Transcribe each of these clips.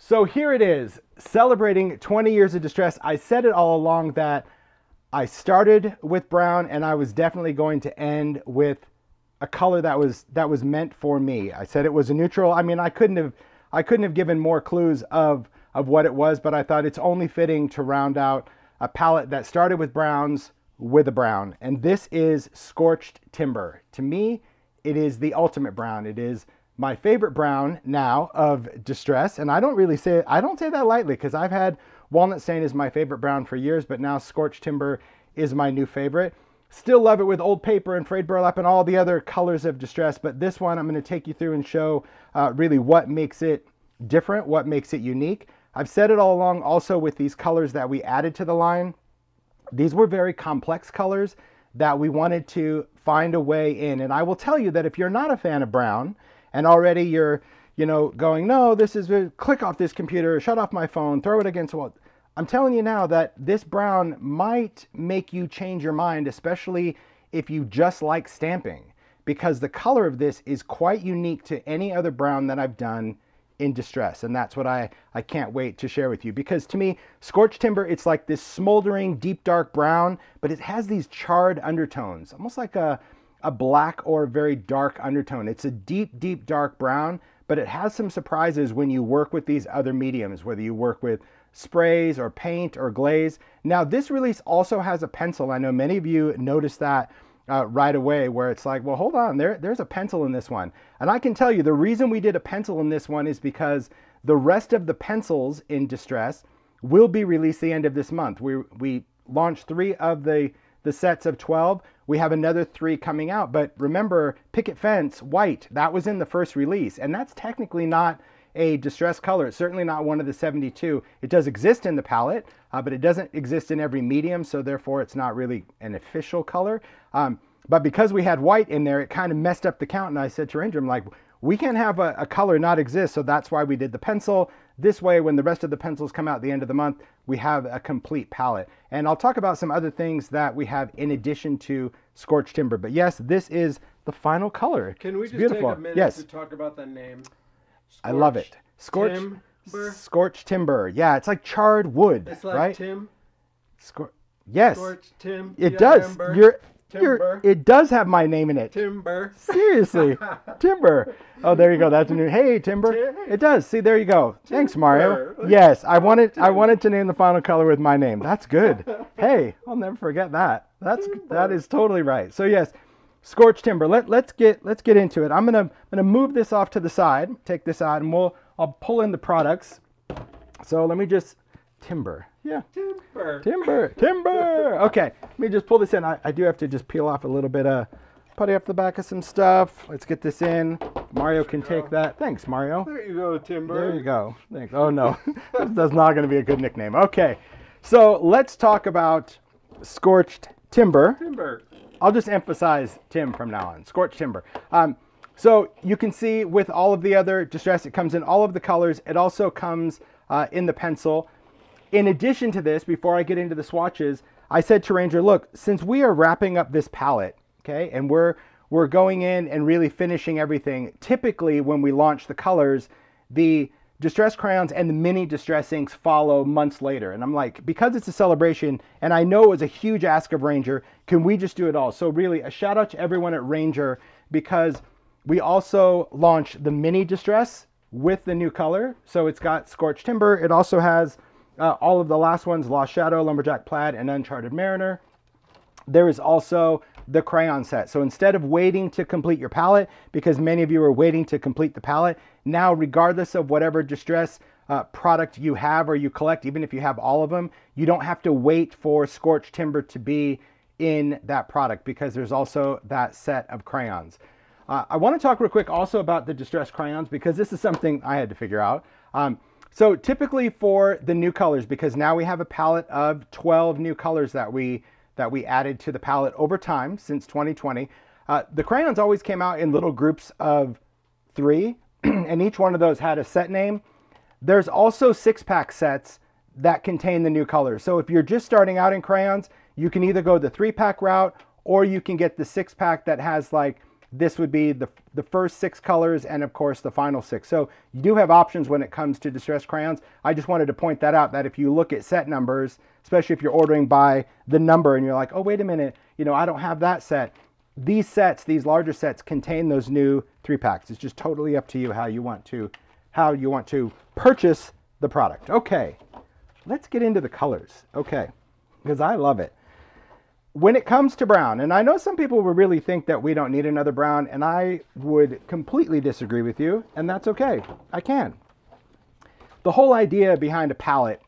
So here it is, celebrating 20 years of distress. I said it all along that I started with brown and I was definitely going to end with a color that was that was meant for me. I said it was a neutral. I mean, I couldn't have I couldn't have given more clues of of what it was, but I thought it's only fitting to round out a palette that started with browns with a brown. And this is Scorched Timber. To me, it is the ultimate brown. It is my favorite brown now of distress. And i don't really say i don't say that lightly because i've had walnut stain is my favorite brown for years but now scorched timber is my new favorite. Still love it with old paper and frayed burlap and all the other colors of distress but this one i'm going to take you through and show uh, really what makes it different what makes it unique. I've said it all along also with these colors that we added to the line. These were very complex colors that we wanted to find a way in. And i will tell you that if you're not a fan of brown and already you're you know going no this is click off this computer shut off my phone throw it against the wall. I'm telling you now that this brown might make you change your mind especially if you just like stamping because the color of this is quite unique to any other brown that i've done in distress. And that's what i i can't wait to share with you. Because to me scorched timber it's like this smoldering deep dark brown but it has these charred undertones almost like a a black or very dark undertone. It's a deep, deep dark brown, but it has some surprises when you work with these other mediums, whether you work with sprays or paint or glaze. Now, this release also has a pencil. I know many of you noticed that uh, right away where it's like, well, hold on, there, there's a pencil in this one. And I can tell you the reason we did a pencil in this one is because the rest of the pencils in Distress will be released the end of this month. We, we launched three of the, the sets of 12. We have another three coming out. But remember, Picket Fence, white, that was in the first release. And that's technically not a distress color. It's certainly not one of the 72. It does exist in the palette, uh, but it doesn't exist in every medium, so therefore it's not really an official color. Um, but because we had white in there, it kind of messed up the count. And I said to Ranger, I'm like, we can't have a, a, color not exist, so that's why we did the pencil. This way, when the rest of the pencils come out at the end of the month, we have a complete palette. And I'll talk about some other things that we have in addition to Scorched Timber. But yes, this is the final color. Can we it's just beautiful. take a minute yes. to talk about the name? I love it. Scorched Timber? Scorched timber. Yeah, it's like charred wood, It's like right? Tim. Scor- yes, Scorched Tim. it does. Timber, You're, Timber. you're, it does have my name in it. Timber. Seriously, Timber. Oh, there you go. That's a new. Hey, Timber. Tim- It does. See, there you go. Thanks, Mario. Yes, I wanted. I wanted to name the final color with my name. That's good. Hey, I'll never forget that. That's that is totally right. So yes, scorched timber. Let let's get let's get into it. I'm gonna I'm gonna move this off to the side. Take this out, and we'll I'll pull in the products. So let me just timber. Yeah. Timber. Timber, timber. Okay, let me just pull this in. I, I do have to just peel off a little bit of putty off the back of some stuff. Let's get this in. Mario can take that. Thanks, Mario. There you go, Timber. There you go. Thanks. Oh no, that's not going to be a good nickname. Okay, so let's talk about scorched timber. Timber. I'll just emphasize Tim from now on. Scorched timber. Um, so you can see with all of the other distress, it comes in all of the colors. It also comes uh, in the pencil. In addition to this, before I get into the swatches, I said to Ranger, look, since we are wrapping up this palette, okay, and we're we're going in and really finishing everything. Typically, when we launch the colors, the distress crayons and the mini distress inks follow months later. And I'm like, because it's a celebration, and I know it was a huge ask of Ranger, can we just do it all? So really, a shout out to everyone at Ranger because we also launched the mini distress with the new color. So it's got scorched timber. It also has uh, all of the last ones, Lost Shadow, Lumberjack Plaid, and Uncharted Mariner. There is also the crayon set. So instead of waiting to complete your palette, because many of you are waiting to complete the palette, now regardless of whatever distress uh, product you have or you collect, even if you have all of them, you don't have to wait for scorched timber to be in that product because there's also that set of crayons. Uh, I want to talk real quick also about the distress crayons because this is something I had to figure out. Um, so typically for the new colors, because now we have a palette of 12 new colors that we that we added to the palette over time since 2020. Uh, the crayons always came out in little groups of three, and each one of those had a set name. There's also six pack sets that contain the new colors. So if you're just starting out in crayons, you can either go the three pack route or you can get the six pack that has like this would be the, the first six colors and of course the final six. So you do have options when it comes to distress crayons. I just wanted to point that out that if you look at set numbers, especially if you're ordering by the number and you're like, oh, wait a minute, you know, I don't have that set. These sets, these larger sets contain those new three packs. It's just totally up to you how you want to, how you want to purchase the product. Okay, let's get into the colors. Okay, because I love it when it comes to brown, and I know some people will really think that we don't need another brown, and I would completely disagree with you, and that's okay. I can. The whole idea behind a palette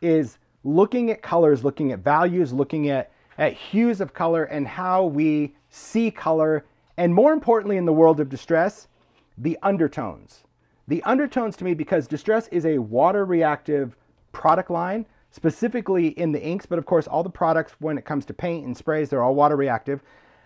is looking at colors, looking at values, looking at, at hues of color and how we see color, and more importantly, in the world of distress, the undertones. The undertones to me, because distress is a water reactive product line, specifically in the inks, but of course, all the products when it comes to paint and sprays, they're all water reactive.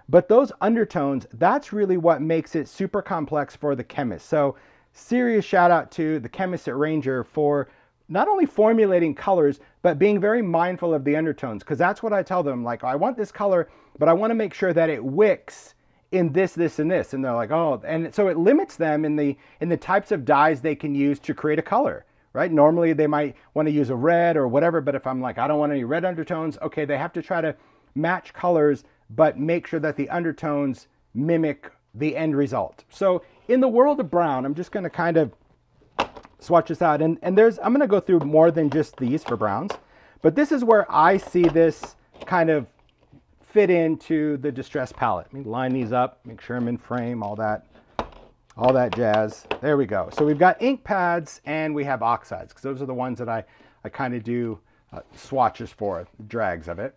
But those undertones, that's really what makes it super complex for the chemist. So, serious shout out to the chemist at Ranger for not only formulating colors, but being very mindful of the undertones. Because that's what I tell them like, I want this color, but I want to make sure that it wicks in this, this, and this. And they're like, oh, and so it limits them in the in the types of dyes they can use to create a color right? Normally they might want to use a red or whatever, but if I'm like, I don't want any red undertones, okay, they have to try to match colors, but make sure that the undertones mimic the end result. So in the world of brown, I'm just going to kind of swatch this out. And, and there's, I'm going to go through more than just these for browns, but this is where I see this kind of fit into the distress palette. Let me line these up, make sure I'm in frame, all that all that jazz. There we go. So we've got ink pads and we have oxides because those are the ones that I, I kind of do uh, swatches for, drags of it.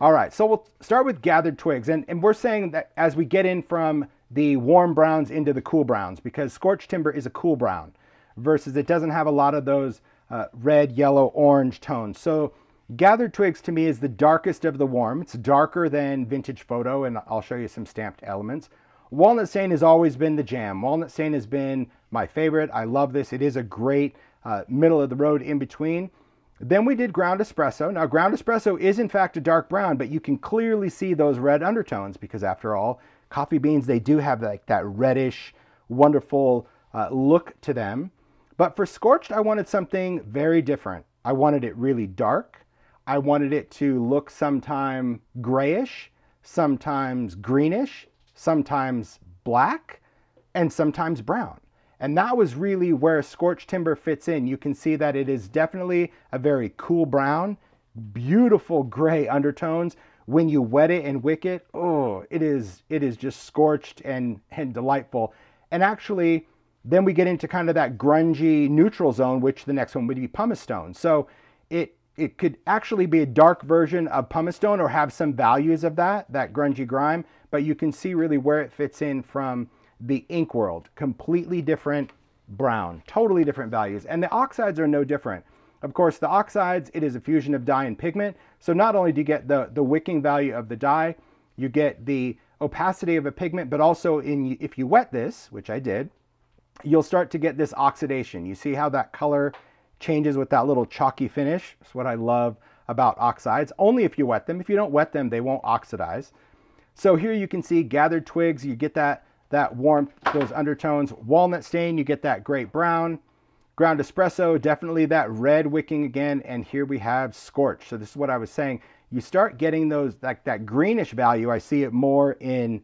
All right, so we'll start with gathered twigs. And, and we're saying that as we get in from the warm browns into the cool browns because scorched timber is a cool brown versus it doesn't have a lot of those uh, red, yellow, orange tones. So gathered twigs to me is the darkest of the warm. It's darker than vintage photo and I'll show you some stamped elements. Walnut Stain has always been the jam. Walnut Stain has been my favorite. I love this. It is a great uh, middle of the road in between. Then we did ground espresso. Now, ground espresso is in fact a dark brown, but you can clearly see those red undertones because, after all, coffee beans they do have like that reddish, wonderful uh, look to them. But for scorched, I wanted something very different. I wanted it really dark. I wanted it to look sometime grayish, sometimes greenish, sometimes black, and sometimes brown. And that was really where scorched timber fits in. You can see that it is definitely a very cool brown, beautiful gray undertones. When you wet it and wick it, oh, it is it is just scorched and, and delightful. And actually, then we get into kind of that grungy neutral zone, which the next one would be pumice stone. So it it could actually be a dark version of pumice stone or have some values of that, that grungy grime, but you can see really where it fits in from the ink world. Completely different brown, totally different values. And the oxides are no different. Of course, the oxides, it is a fusion of dye and pigment. So not only do you get the, the wicking value of the dye, you get the opacity of a pigment, but also in if you wet this, which I did, you'll start to get this oxidation. You see how that color changes with that little chalky finish. That's what I love about oxides. Only if you wet them. If you don't wet them, they won't oxidize. So here you can see gathered twigs, you get that, that warmth, those undertones. Walnut stain, you get that great brown. Ground espresso, definitely that red wicking again. And here we have scorch. So this is what I was saying. You start getting those, like that greenish value. I see it more in,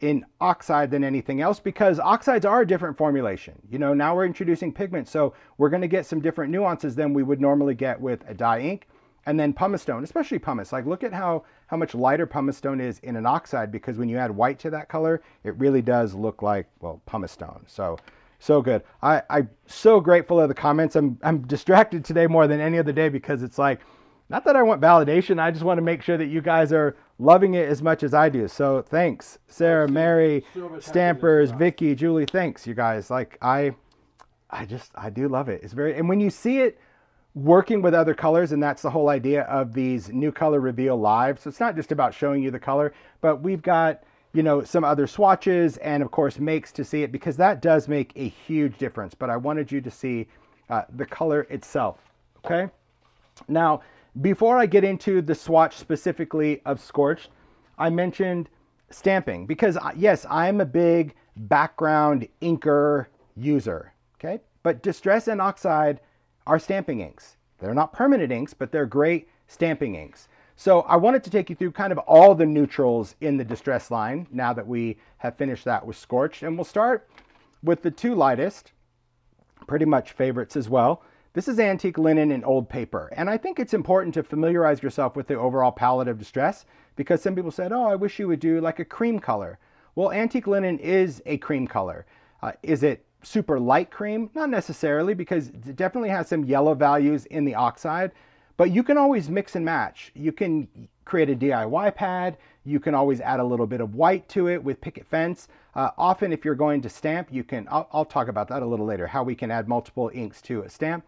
in oxide than anything else because oxides are a different formulation. You know, now we're introducing pigment. So we're going to get some different nuances than we would normally get with a dye ink. And then pumice stone, especially pumice. Like look at how, how much lighter pumice stone is in an oxide because when you add white to that color, it really does look like, well, pumice stone. So, so good. I, I'm so grateful of the comments. I'm, I'm distracted today more than any other day because it's like, not that I want validation. I just want to make sure that you guys are loving it as much as I do. So thanks, Sarah, Mary, Stampers, Vicky, Julie. Thanks, you guys. Like I, I just I do love it. It's very and when you see it working with other colors, and that's the whole idea of these new color reveal live. So it's not just about showing you the color, but we've got, you know, some other swatches and of course makes to see it because that does make a huge difference. But I wanted you to see uh, the color itself, okay? Now, before I get into the swatch specifically of Scorched, I mentioned stamping because uh, yes, I'm a big background inker user, okay? But Distress and Oxide are stamping inks. They're not permanent inks, but they're great stamping inks. So I wanted to take you through kind of all the neutrals in the Distress line now that we have finished that with Scorched. And we'll start with the two lightest, pretty much favorites as well. This is antique linen and old paper. And I think it's important to familiarize yourself with the overall palette of distress because some people said, oh, I wish you would do like a cream color. Well, antique linen is a cream color. Uh, is it super light cream? Not necessarily because it definitely has some yellow values in the oxide, but you can always mix and match. You can create a DIY pad. You can always add a little bit of white to it with picket fence. Uh, often if you're going to stamp, you can, I'll, I'll talk about that a little later, how we can add multiple inks to a stamp.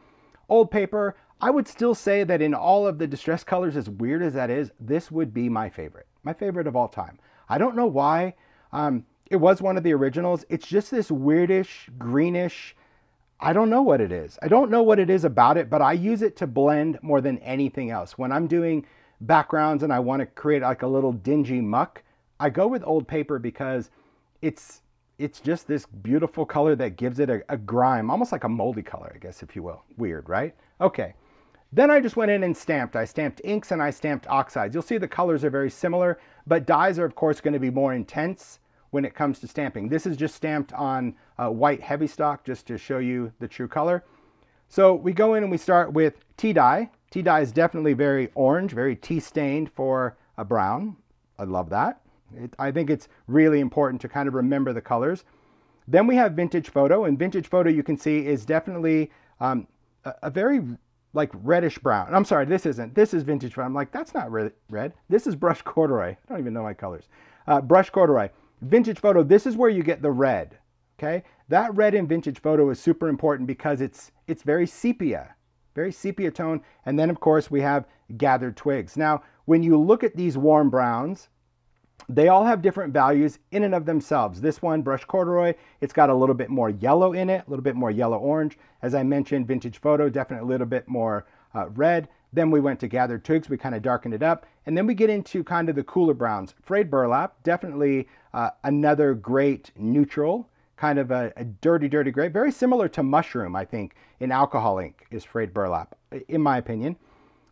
Old paper, I would still say that in all of the distress colors, as weird as that is, this would be my favorite. My favorite of all time. I don't know why. Um, it was one of the originals. It's just this weirdish, greenish, I don't know what it is. I don't know what it is about it, but I use it to blend more than anything else. When I'm doing backgrounds and I want to create like a little dingy muck, I go with old paper because it's it's just this beautiful color that gives it a, a, grime, almost like a moldy color, I guess, if you will. Weird, right? Okay. Then I just went in and stamped. I stamped inks and I stamped oxides. You'll see the colors are very similar, but dyes are, of course, going to be more intense when it comes to stamping. This is just stamped on uh, white heavy stock just to show you the true color. So we go in and we start with tea dye. Tea dye is definitely very orange, very tea stained for a brown. I love that. It, I think it's really important to kind of remember the colors. Then we have vintage photo, and vintage photo you can see is definitely um, a, a, very like reddish brown. I'm sorry, this isn't. This is vintage photo. I'm like, that's not red. red. This is brush corduroy. I don't even know my colors. Uh, brush corduroy. Vintage photo, this is where you get the red, okay? That red in vintage photo is super important because it's, it's very sepia, very sepia tone. And then of course we have gathered twigs. Now, when you look at these warm browns, they all have different values in and of themselves. This one, brush corduroy, it's got a little bit more yellow in it, a little bit more yellow orange. As I mentioned, vintage photo, definitely a little bit more uh, red. Then we went to gathered twigs, we kind of darkened it up. And then we get into kind of the cooler browns. Frayed burlap, definitely uh, another great neutral, kind of a, a, dirty, dirty gray. Very similar to mushroom, I think, in alcohol ink is frayed burlap, in my opinion.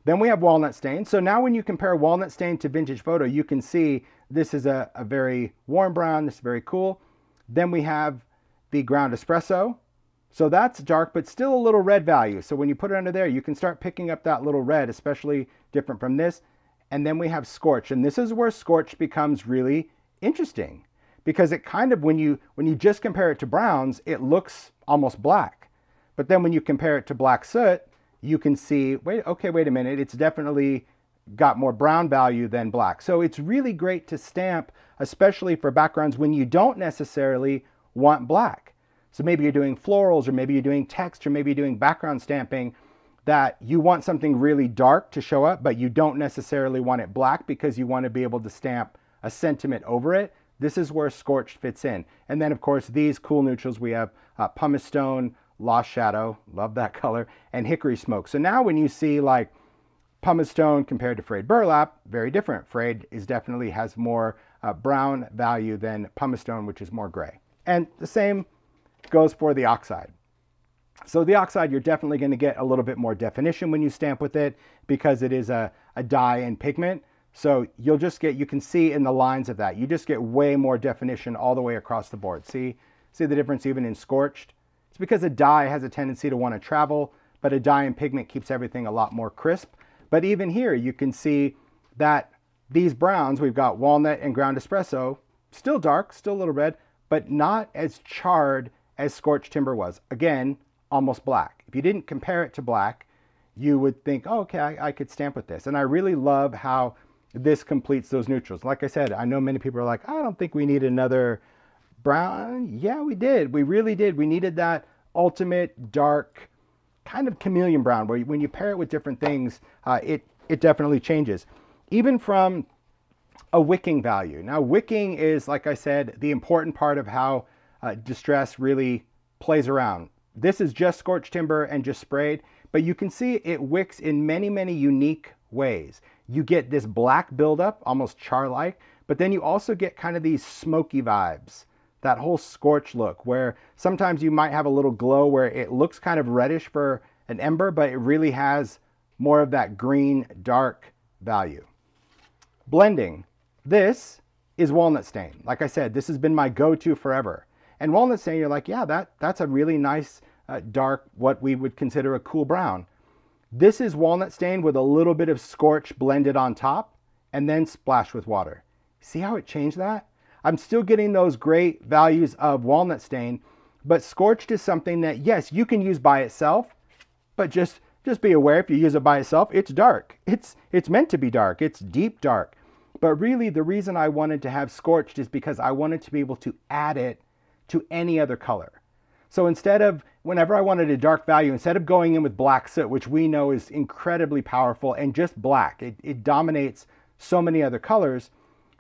Then we have walnut stain. So now when you compare walnut stain to vintage photo, you can see this is a, a very warm brown, this is very cool. Then we have the ground espresso. So that's dark, but still a little red value. So when you put it under there, you can start picking up that little red, especially different from this. And then we have scorch. And this is where scorch becomes really interesting because it kind of, when you, when you just compare it to browns, it looks almost black. But then when you compare it to black soot, you can see, wait, okay, wait a minute, it's definitely got more brown value than black. So it's really great to stamp, especially for backgrounds when you don't necessarily want black. So maybe you're doing florals or maybe you're doing text or maybe you're doing background stamping that you want something really dark to show up, but you don't necessarily want it black because you want to be able to stamp a sentiment over it. This is where Scorched fits in. And then of course, these cool neutrals, we have uh, Pumice Stone, Lost Shadow, love that color, and Hickory Smoke. So now when you see like pumice stone compared to frayed burlap, very different. Frayed is definitely has more uh, brown value than pumice stone, which is more gray. And the same goes for the oxide. So the oxide, you're definitely going to get a little bit more definition when you stamp with it because it is a, a dye and pigment. So you'll just get, you can see in the lines of that, you just get way more definition all the way across the board. See, see the difference even in scorched? It's because a dye has a tendency to want to travel, but a dye and pigment keeps everything a lot more crisp. But even here, you can see that these browns, we've got walnut and ground espresso, still dark, still a little red, but not as charred as scorched timber was. Again, almost black. If you didn't compare it to black, you would think, oh, okay, I, I could stamp with this. And I really love how this completes those neutrals. Like I said, I know many people are like, I don't think we need another brown. Yeah, we did. We really did. We needed that ultimate dark kind of chameleon brown, where when you pair it with different things, uh, it, it definitely changes. Even from a wicking value. Now, wicking is, like I said, the important part of how uh, distress really plays around. This is just scorched timber and just sprayed, but you can see it wicks in many, many unique ways. You get this black buildup, almost char-like, but then you also get kind of these smoky vibes, that whole scorch look where sometimes you might have a little glow where it looks kind of reddish for an ember, but it really has more of that green dark value. Blending. This is walnut stain. Like I said, this has been my go-to forever. And walnut stain, you're like, yeah, that, that's a really nice uh, dark, what we would consider a cool brown. This is walnut stain with a little bit of scorch blended on top and then splashed with water. See how it changed that? I'm still getting those great values of walnut stain, but scorched is something that, yes, you can use by itself, but just, just be aware if you use it by itself, it's dark. It's, it's meant to be dark. It's deep dark. But really the reason I wanted to have scorched is because I wanted to be able to add it to any other color. So instead of, whenever I wanted a dark value, instead of going in with black soot, which we know is incredibly powerful and just black, it, it dominates so many other colors,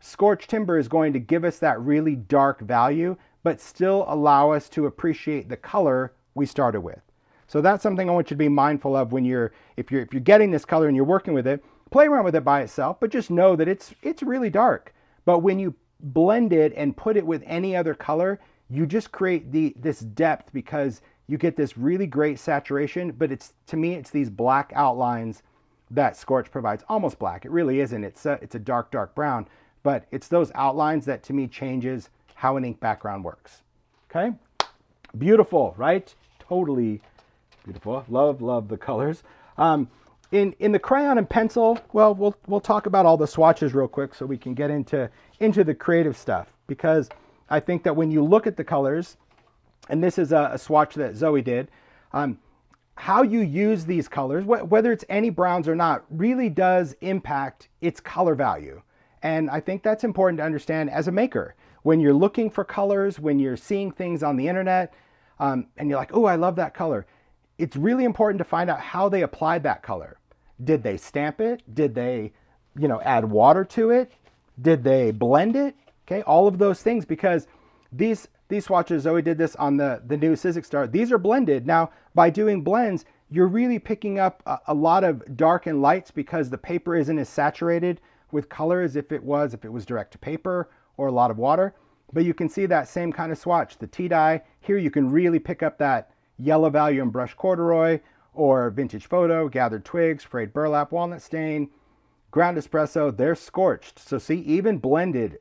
scorched timber is going to give us that really dark value, but still allow us to appreciate the color we started with. So that's something I want you to be mindful of when you're, if you're, if you're getting this color and you're working with it, play around with it by itself, but just know that it's, it's really dark. But when you blend it and put it with any other color, you just create the, this depth because you get this really great saturation, but it's, to me, it's these black outlines that Scorch provides. Almost black, it really isn't. It's a, it's a dark, dark brown, but it's those outlines that to me changes how an ink background works. Okay, beautiful, right? Totally beautiful. Love, love the colors. Um, in, in the crayon and pencil, well, we'll, we'll talk about all the swatches real quick so we can get into, into the creative stuff because I think that when you look at the colors, and this is a, a swatch that Zoe did, um, how you use these colors, wh whether it's any browns or not, really does impact its color value. And I think that's important to understand as a maker. When you're looking for colors, when you're seeing things on the internet, um, and you're like, oh, I love that color, it's really important to find out how they applied that color. Did they stamp it? Did they, you know, add water to it? Did they blend it? Okay, all of those things because these these swatches, Zoe did this on the, the new Sizzix Star. These are blended. Now, by doing blends, you're really picking up a, a, lot of dark and lights because the paper isn't as saturated with color as if it was, if it was direct to paper or a lot of water. But you can see that same kind of swatch. The tea dye, here you can really pick up that yellow value in brush corduroy or vintage photo, gathered twigs, frayed burlap, walnut stain, ground espresso, they're scorched. So see, even blended,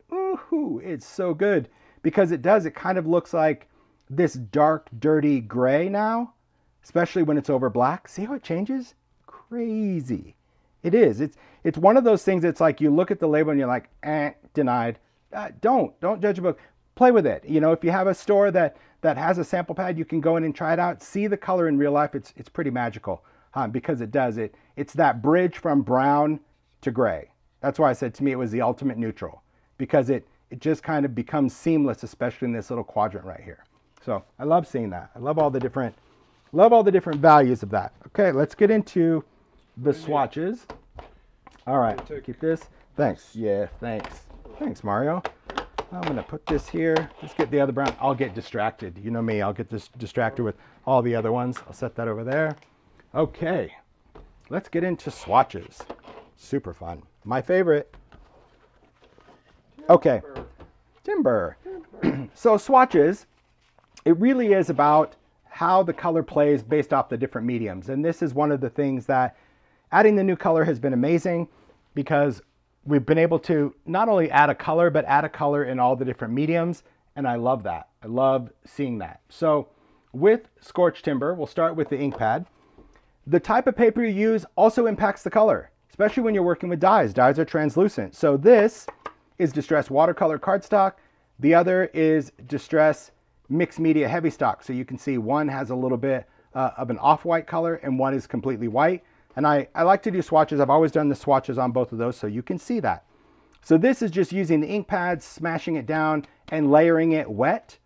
Ooh, it's so good because it does. It kind of looks like this dark, dirty gray now, especially when it's over black. See how it changes? Crazy. It is. It's it's one of those things. It's like you look at the label and you're like, eh, denied. Uh, don't don't judge a book. Play with it. You know, if you have a store that that has a sample pad, you can go in and try it out. See the color in real life. It's it's pretty magical um, because it does it. It's that bridge from brown to gray. That's why I said to me it was the ultimate neutral because it it just kind of becomes seamless, especially in this little quadrant right here. So I love seeing that. I love all the different, love all the different values of that. Okay, let's get into the swatches. All right, keep this. Thanks. Yeah, thanks. Thanks, Mario. I'm gonna put this here. Let's get the other brown. I'll get distracted. You know me, I'll get this distracted with all the other ones. I'll set that over there. Okay, let's get into swatches. Super fun. My favorite. Okay, timber. so swatches, it really is about how the color plays based off the different mediums. And this is one of the things that adding the new color has been amazing because we've been able to not only add a color, but add a color in all the different mediums. And I love that. I love seeing that. So with Scorch Timber, we'll start with the ink pad. The type of paper you use also impacts the color, especially when you're working with dyes. Dyes are translucent. So this is Distress Watercolor Cardstock. The other is Distress Mixed Media Heavy Stock. So you can see one has a little bit uh, of an off-white color and one is completely white. And I, I like to do swatches. I've always done the swatches on both of those so you can see that. So this is just using the ink pads, smashing it down and layering it wet.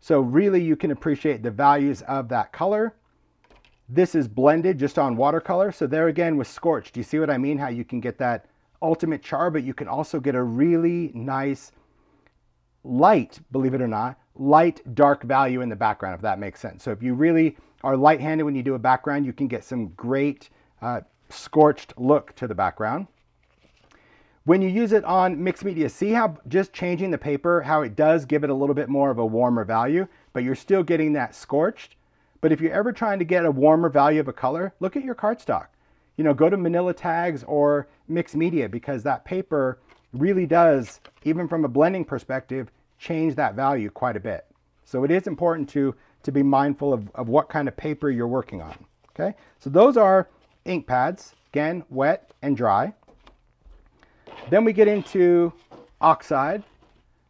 So really you can appreciate the values of that color. This is blended just on watercolor. So there again with scorched, do you see what I mean? How you can get that ultimate char, but you can also get a really nice light, believe it or not, light dark value in the background, if that makes sense. So if you really are light-handed when you do a background, you can get some great uh, scorched look to the background. When you use it on mixed media, see how just changing the paper, how it does give it a little bit more of a warmer value, but you're still getting that scorched. But if you're ever trying to get a warmer value of a color, look at your cardstock. You know, go to Manila tags or mixed media because that paper really does, even from a blending perspective, change that value quite a bit. So it is important to, to be mindful of, of what kind of paper you're working on. Okay, so those are ink pads, again, wet and dry. Then we get into oxide.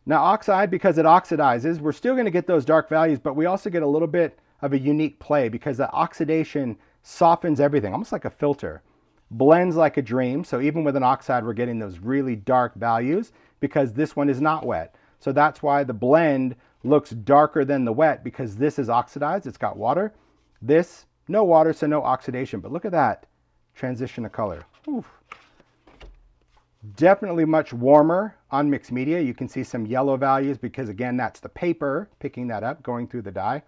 Now oxide, because it oxidizes, we're still gonna get those dark values, but we also get a little bit of a unique play because the oxidation softens everything, almost like a filter. Blends like a dream, so even with an oxide, we're getting those really dark values because this one is not wet. So that's why the blend looks darker than the wet because this is oxidized, it's got water. This, no water, so no oxidation, but look at that transition of color. Oof. Definitely much warmer on mixed media. You can see some yellow values because again, that's the paper picking that up, going through the dye.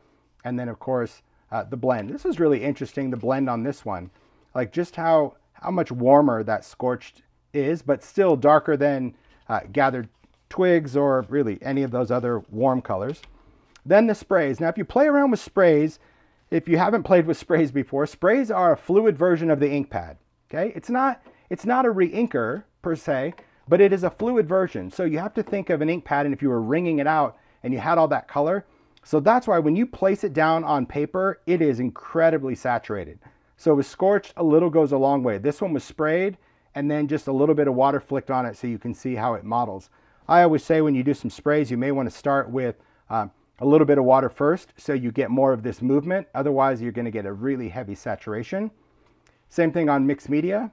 And then of course, uh, the blend. This is really interesting, the blend on this one. Like just how, how much warmer that scorched is, but still darker than uh, gathered twigs or really any of those other warm colors. Then the sprays. Now, if you play around with sprays, if you haven't played with sprays before, sprays are a fluid version of the ink pad. Okay, it's not it's not a re-inker per se, but it is a fluid version. So you have to think of an ink pad, and if you were wringing it out and you had all that color, so that's why when you place it down on paper, it is incredibly saturated. So with scorched, a little goes a long way. This one was sprayed and then just a little bit of water flicked on it so you can see how it models. I always say when you do some sprays, you may want to start with uh, a little bit of water first so you get more of this movement. Otherwise, you're going to get a really heavy saturation. Same thing on mixed media.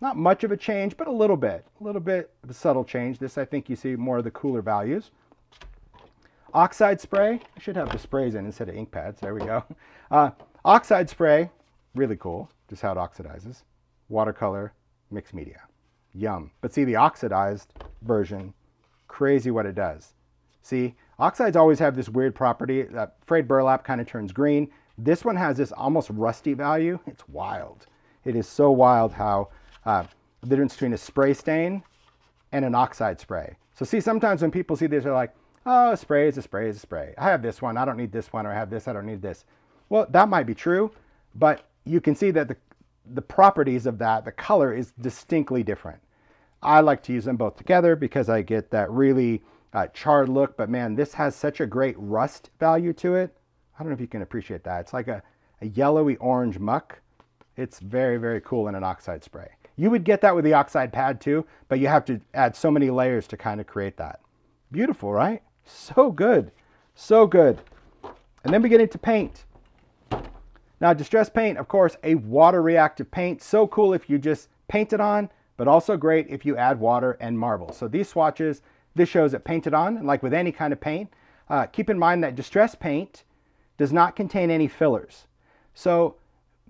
Not much of a change, but a little bit, a little bit of a subtle change. This, I think you see more of the cooler values. Oxide spray, I should have the sprays in instead of ink pads. There we go. Uh, oxide spray, really cool, just how it oxidizes. Watercolor, mixed media. Yum. But see the oxidized version, crazy what it does. See, oxides always have this weird property. That frayed burlap kind of turns green. This one has this almost rusty value. It's wild. It is so wild how uh, the difference between a spray stain and an oxide spray. So see, sometimes when people see these, they're like, oh, a spray is a spray is a spray. I have this one, I don't need this one, or I have this, I don't need this. Well, that might be true, but you can see that the, the properties of that, the color is distinctly different. I like to use them both together because I get that really uh, charred look, but man, this has such a great rust value to it. I don't know if you can appreciate that. It's like a, a yellowy orange muck. It's very, very cool in an oxide spray. You would get that with the oxide pad too, but you have to add so many layers to kind of create that. Beautiful, right? So good, so good. And then we get into paint. Now, distress paint, of course, a water reactive paint. So cool if you just paint it on, but also great if you add water and marble. So these swatches, this shows it painted on, and like with any kind of paint, uh, keep in mind that distress paint does not contain any fillers. So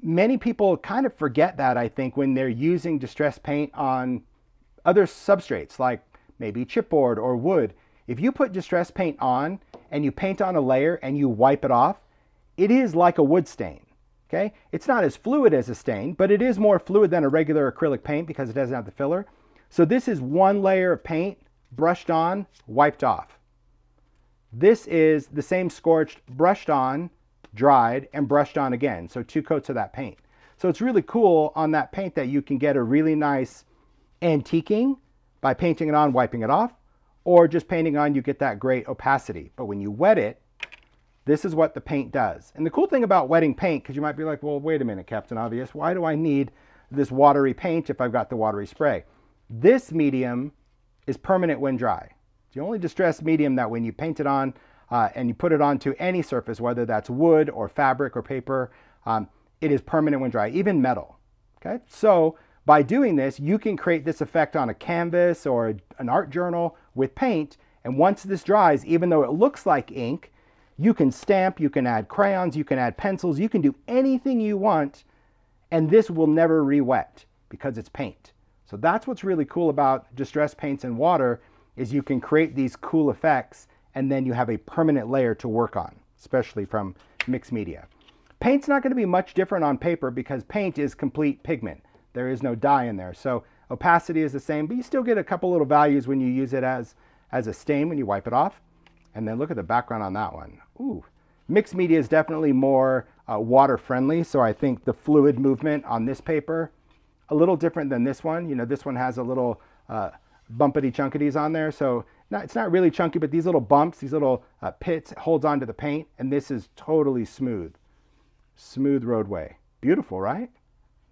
many people kind of forget that, I think, when they're using distress paint on other substrates like maybe chipboard or wood. If you put distress paint on and you paint on a layer and you wipe it off, it is like a wood stain. Okay, it's not as fluid as a stain, but it is more fluid than a regular acrylic paint because it doesn't have the filler. So this is one layer of paint brushed on, wiped off. This is the same scorched, brushed on, dried, and brushed on again. So two coats of that paint. So it's really cool on that paint that you can get a really nice antiquing by painting it on, wiping it off, or just painting on, you get that great opacity. But when you wet it, this is what the paint does. And the cool thing about wetting paint, because you might be like, well, wait a minute, Captain Obvious, why do I need this watery paint if I've got the watery spray? This medium is permanent when dry. It's the only distressed medium that when you paint it on uh, and you put it onto any surface, whether that's wood or fabric or paper, um, it is permanent when dry, even metal. Okay, so by doing this, you can create this effect on a canvas or an art journal with paint. And once this dries, even though it looks like ink, you can stamp, you can add crayons, you can add pencils, you can do anything you want, and this will never re-wet because it's paint. So that's what's really cool about distress paints and water is you can create these cool effects and then you have a permanent layer to work on, especially from mixed media. Paint's not going to be much different on paper because paint is complete pigment. There is no dye in there. So Opacity is the same, but you still get a couple little values when you use it as, as a stain when you wipe it off. And then look at the background on that one. Ooh, mixed media is definitely more uh, water friendly. So I think the fluid movement on this paper, a little different than this one. You know, this one has a little uh, bumpity chunkities on there. So not, it's not really chunky, but these little bumps, these little uh, pits holds onto the paint. And this is totally smooth, smooth roadway. Beautiful, right?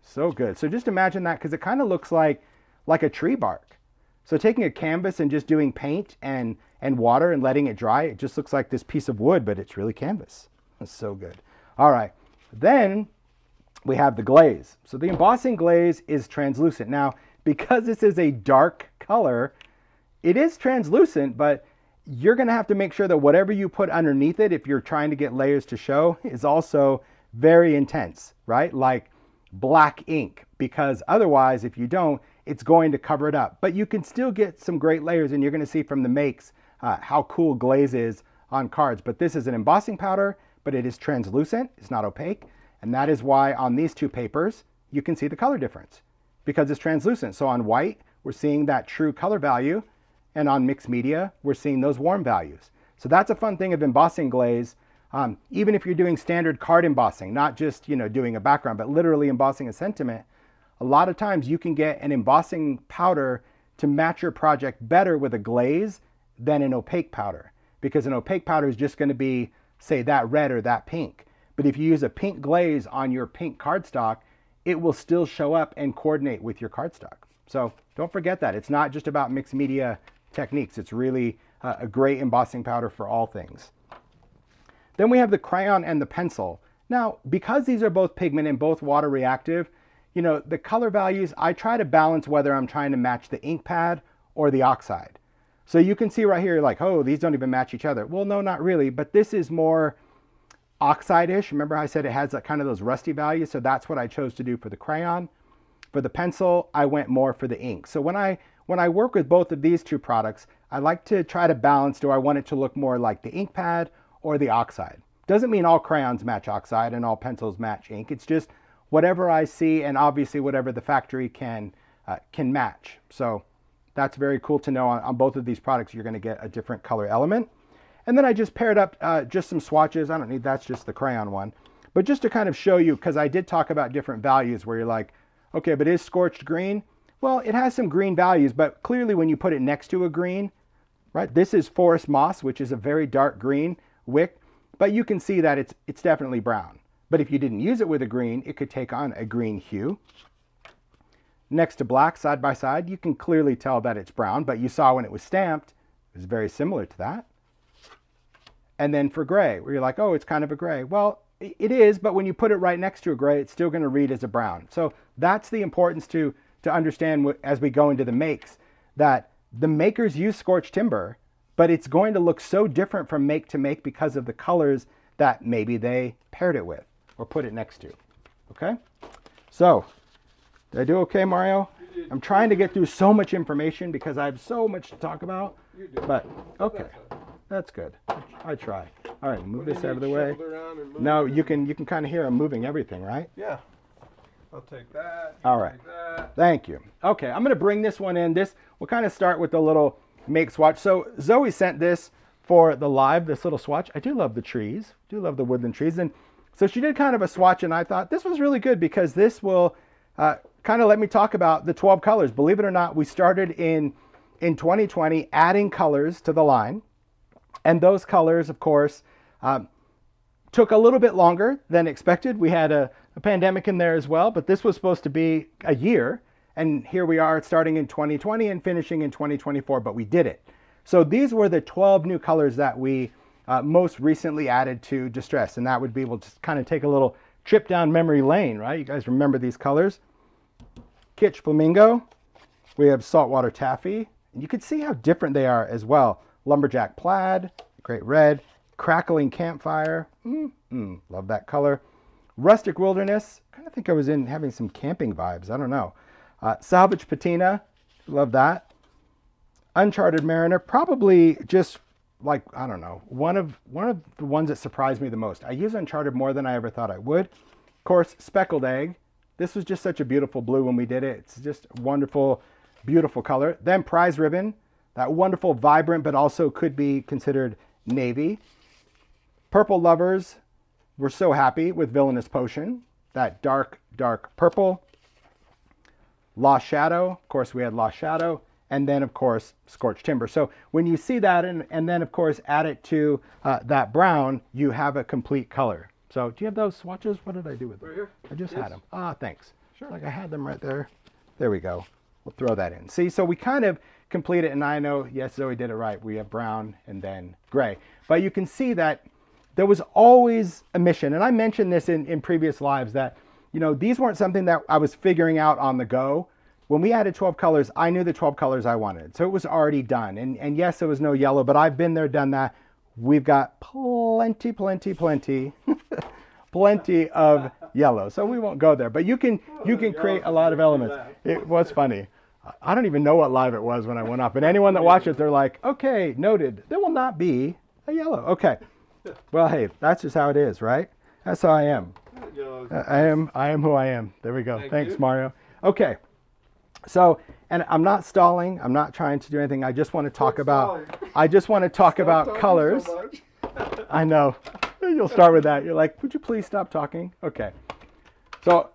So good. So just imagine that because it kind of looks like like a tree bark. So taking a canvas and just doing paint and and water and letting it dry, it just looks like this piece of wood, but it's really canvas. It's so good. All right. Then we have the glaze. So the embossing glaze is translucent. Now, because this is a dark color, it is translucent, but you're going to have to make sure that whatever you put underneath it, if you're trying to get layers to show, is also very intense, right? Like black ink, because otherwise, if you don't, it's going to cover it up. But you can still get some great layers, and you're going to see from the makes uh, how cool glaze is on cards. But this is an embossing powder, but it is translucent, it's not opaque. And that is why on these two papers, you can see the color difference because it's translucent. So on white, we're seeing that true color value. And on mixed media, we're seeing those warm values. So that's a fun thing of embossing glaze. Um, even if you're doing standard card embossing, not just you know doing a background, but literally embossing a sentiment, a lot of times you can get an embossing powder to match your project better with a glaze than an opaque powder because an opaque powder is just going to be, say, that red or that pink. But if you use a pink glaze on your pink cardstock, it will still show up and coordinate with your cardstock. So don't forget that. It's not just about mixed media techniques. It's really uh, a great embossing powder for all things. Then we have the crayon and the pencil. Now, because these are both pigment and both water reactive, you know, the color values, I try to balance whether I'm trying to match the ink pad or the oxide. So you can see right here, like, oh, these don't even match each other. Well, no, not really, but this is more oxide-ish. Remember I said it has kind of those rusty values, so that's what I chose to do for the crayon. For the pencil, I went more for the ink. So when I when I work with both of these two products, I like to try to balance, do I want it to look more like the ink pad or the oxide? Doesn't mean all crayons match oxide and all pencils match ink. It's just whatever I see and obviously whatever the factory can, uh, can match. So that's very cool to know on, on both of these products, you're gonna get a different color element. And then I just paired up uh, just some swatches. I don't need, that's just the crayon one. But just to kind of show you, because I did talk about different values where you're like, okay, but is scorched green? Well, it has some green values, but clearly when you put it next to a green, right? This is forest moss, which is a very dark green wick, but you can see that it's, it's definitely brown. But if you didn't use it with a green, it could take on a green hue. Next to black, side by side, you can clearly tell that it's brown, but you saw when it was stamped, it was very similar to that. And then for gray, where you're like, oh, it's kind of a gray. Well, it is, but when you put it right next to a gray, it's still going to read as a brown. So that's the importance to, to understand as we go into the makes, that the makers use scorched timber, but it's going to look so different from make to make because of the colors that maybe they paired it with or put it next to. Okay? So, did I do okay, Mario? I'm trying to get through so much information because I have so much to talk about. But, okay. That's good. I try. All right, move this out of the way. Now you can you can kind of hear I'm moving everything, right? Yeah. I'll take that. All right. That. Thank you. Okay, I'm going to bring this one in. This we'll kind of start with the little make swatch. So Zoe sent this for the live, this little swatch. I do love the trees. do love the woodland trees, and so she did kind of a swatch, and I thought this was really good because this will uh, kind of let me talk about the 12 colors. Believe it or not, we started in in 2020 adding colors to the line. And those colors, of course, um, took a little bit longer than expected. We had a, a, pandemic in there as well, but this was supposed to be a year. And here we are starting in 2020 and finishing in 2024, but we did it. So these were the 12 new colors that we uh, most recently added to Distress. And that would be, we'll just kind of take a little trip down memory lane, right? You guys remember these colors? Kitsch Flamingo. We have Saltwater Taffy. And you can see how different they are as well. Lumberjack Plaid, great red, Crackling Campfire, mm, mm, love that color. Rustic Wilderness, kind of think I was in having some camping vibes, I don't know. Uh, Salvage Patina, love that. Uncharted Mariner, probably just like I don't know, one of one of the ones that surprised me the most. I use Uncharted more than I ever thought I would. Of course, Speckled Egg, This was just such a beautiful blue when we did it. It's just wonderful, beautiful color. Then prize ribbon, that wonderful, vibrant, but also could be considered navy. Purple lovers, we're so happy with Villainous Potion, that dark, dark purple. Lost Shadow, of course, we had Lost Shadow, and then, of course, Scorched Timber. So when you see that, and, and then, of course, add it to uh, that brown, you have a complete color. So do you have those swatches? What did I do with them? Right here. I just Yes. had them. Ah, thanks. Sure. Like I had them right there. There we go. We'll throw that in. See, so we kind of complete it, and I know, yes, Zoe did it right. We have brown and then gray. But you can see that there was always a mission. And I mentioned this in, in previous lives that, you know, these weren't something that I was figuring out on the go. When we added 12 colors, I knew the 12 colors I wanted. So it was already done. And, and yes, there was no yellow, but I've been there, done that. We've got plenty, plenty, plenty, plenty of yellow. So we won't go there, but you can, you can create a lot of elements. It was funny. I don't even know what live it was when I went up. And anyone that watched it, they're like, okay, noted. There will not be a yellow. Okay. Well, hey, that's just how it is, right? That's how I am. I am I am who I am. There we go. Thank Thanks, you. Mario. Okay. So, and I'm not stalling. I'm not trying to do anything. I just want to talk about stalling. I just want to talk Stop about talking so colors. I know. You'll start with that. You're like, "Would you please stop talking?" Okay. So,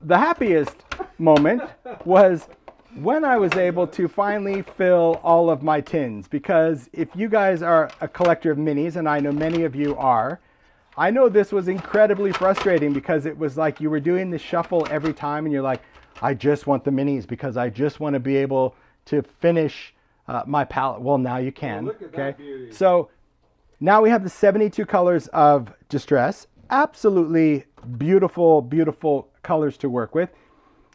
the happiest moment was when I was able to finally fill all of my tins because if you guys are a collector of minis and I know many of you are, I know this was incredibly frustrating because it was like you were doing the shuffle every time and you're like, I just want the minis because I just want to be able to finish uh, my palette. Well, now you can. okay. So now we have the 72 colors of distress. Absolutely beautiful, beautiful colors to work with.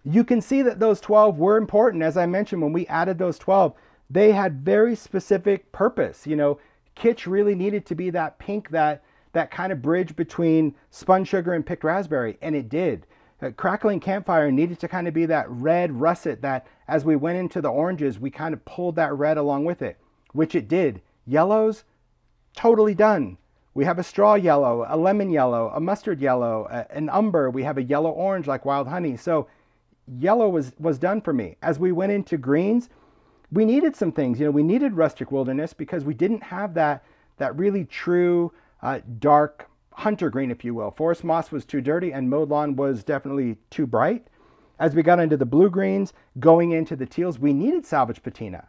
You can see that those 12 were important. As I mentioned, when we added those 12, they had very specific purpose. You know, Kitsch really needed to be that pink, that that kind of bridge between spun sugar and picked raspberry, and it did. Uh, Crackling Campfire needed to kind of be that red russet that as we went into the oranges, we kind of pulled that red along with it, which it did. Yellows, totally done. We have a straw yellow, a lemon yellow, a mustard yellow, a- an umber. We have a yellow orange like wild honey. So yellow was was done for me. As we went into greens, we needed some things. You know, we needed rustic wilderness because we didn't have that that really true uh, dark hunter green, if you will. Forest moss was too dirty, and mowed lawn was definitely too bright. As we got into the blue greens, going into the teals, we needed salvage patina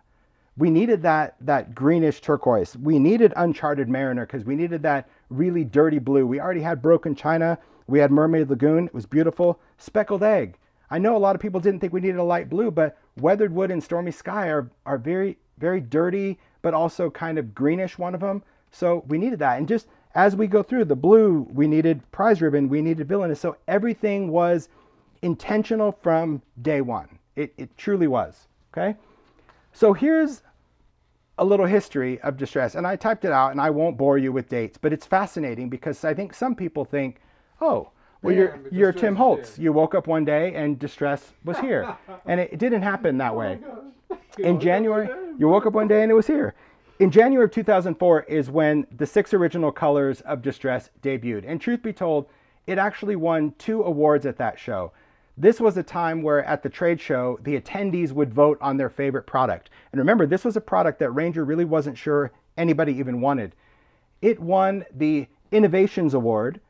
we needed that that greenish turquoise. We needed Uncharted Mariner because we needed that really dirty blue. We already had Broken China. We had Mermaid Lagoon. It was beautiful. Speckled Egg. I know a lot of people didn't think we needed a light blue, but Weathered Wood and Stormy Sky are are very very dirty, but also kind of greenish. One of them. So we needed that. And just as we go through the blue, we needed Prize Ribbon. We needed Villainous. So everything was intentional from day one. It, it truly was. Okay. So here's a little history of distress, and I typed it out, and I won't bore you with dates, but it's fascinating because I think some people think, oh, well, you're you're Tim Holtz. here." You woke up one day and distress was here, and it, it didn't happen that way. In January, you woke up one day and it was here. In January of 2004 is when the six original colors of Distress debuted. And truth be told, it actually won two awards at that show. This was a time where at the trade show, the attendees would vote on their favorite product. And remember, this was a product that Ranger really wasn't sure anybody even wanted. It won the Innovations Award,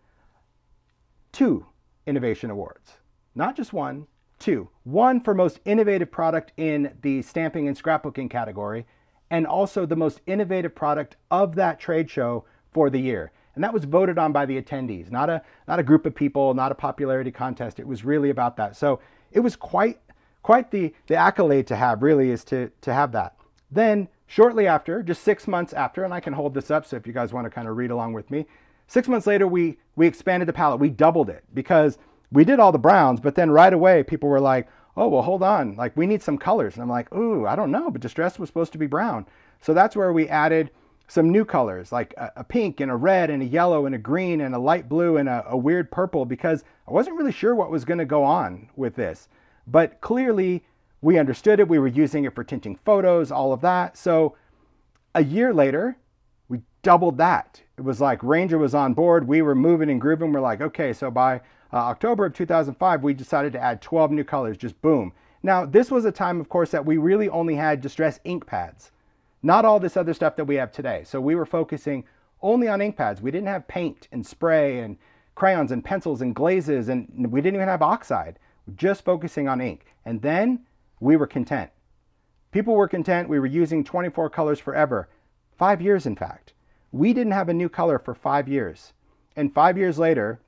two innovation awards. Not just one, two. One for most innovative product in the stamping and scrapbooking category, and also the most innovative product of that trade show for the year. And that was voted on by the attendees, not a not a group of people, not a popularity contest. It was really about that. So it was quite quite the, the accolade to have, really, is to, to have that. Then, shortly after, just six months after, and I can hold this up so if you guys want to kind of read along with me, six months later, we, we expanded the palette. We doubled it because we did all the browns, but then right away, people were like, oh, well, hold on. Like, we need some colors. And I'm like, ooh, I don't know, but Distress was supposed to be brown. So that's where we added some new colors like a, a pink and a red and a yellow and a green and a light blue and a, a weird purple because I wasn't really sure what was going to go on with this. But clearly, we understood it. We were using it for tinting photos, all of that. So a year later, doubled that. It was like Ranger was on board. We were moving and grooving. We're like, okay, so by uh, October of 2005, we decided to add 12 new colors, just boom. Now, this was a time, of course, that we really only had Distress ink pads, not all this other stuff that we have today. So we were focusing only on ink pads. We didn't have paint and spray and crayons and pencils and glazes, and we didn't even have oxide, just focusing on ink. And then we were content. People were content. We were using 24 colors forever. Five years, in fact. We didn't have a new color for five years. And five years later,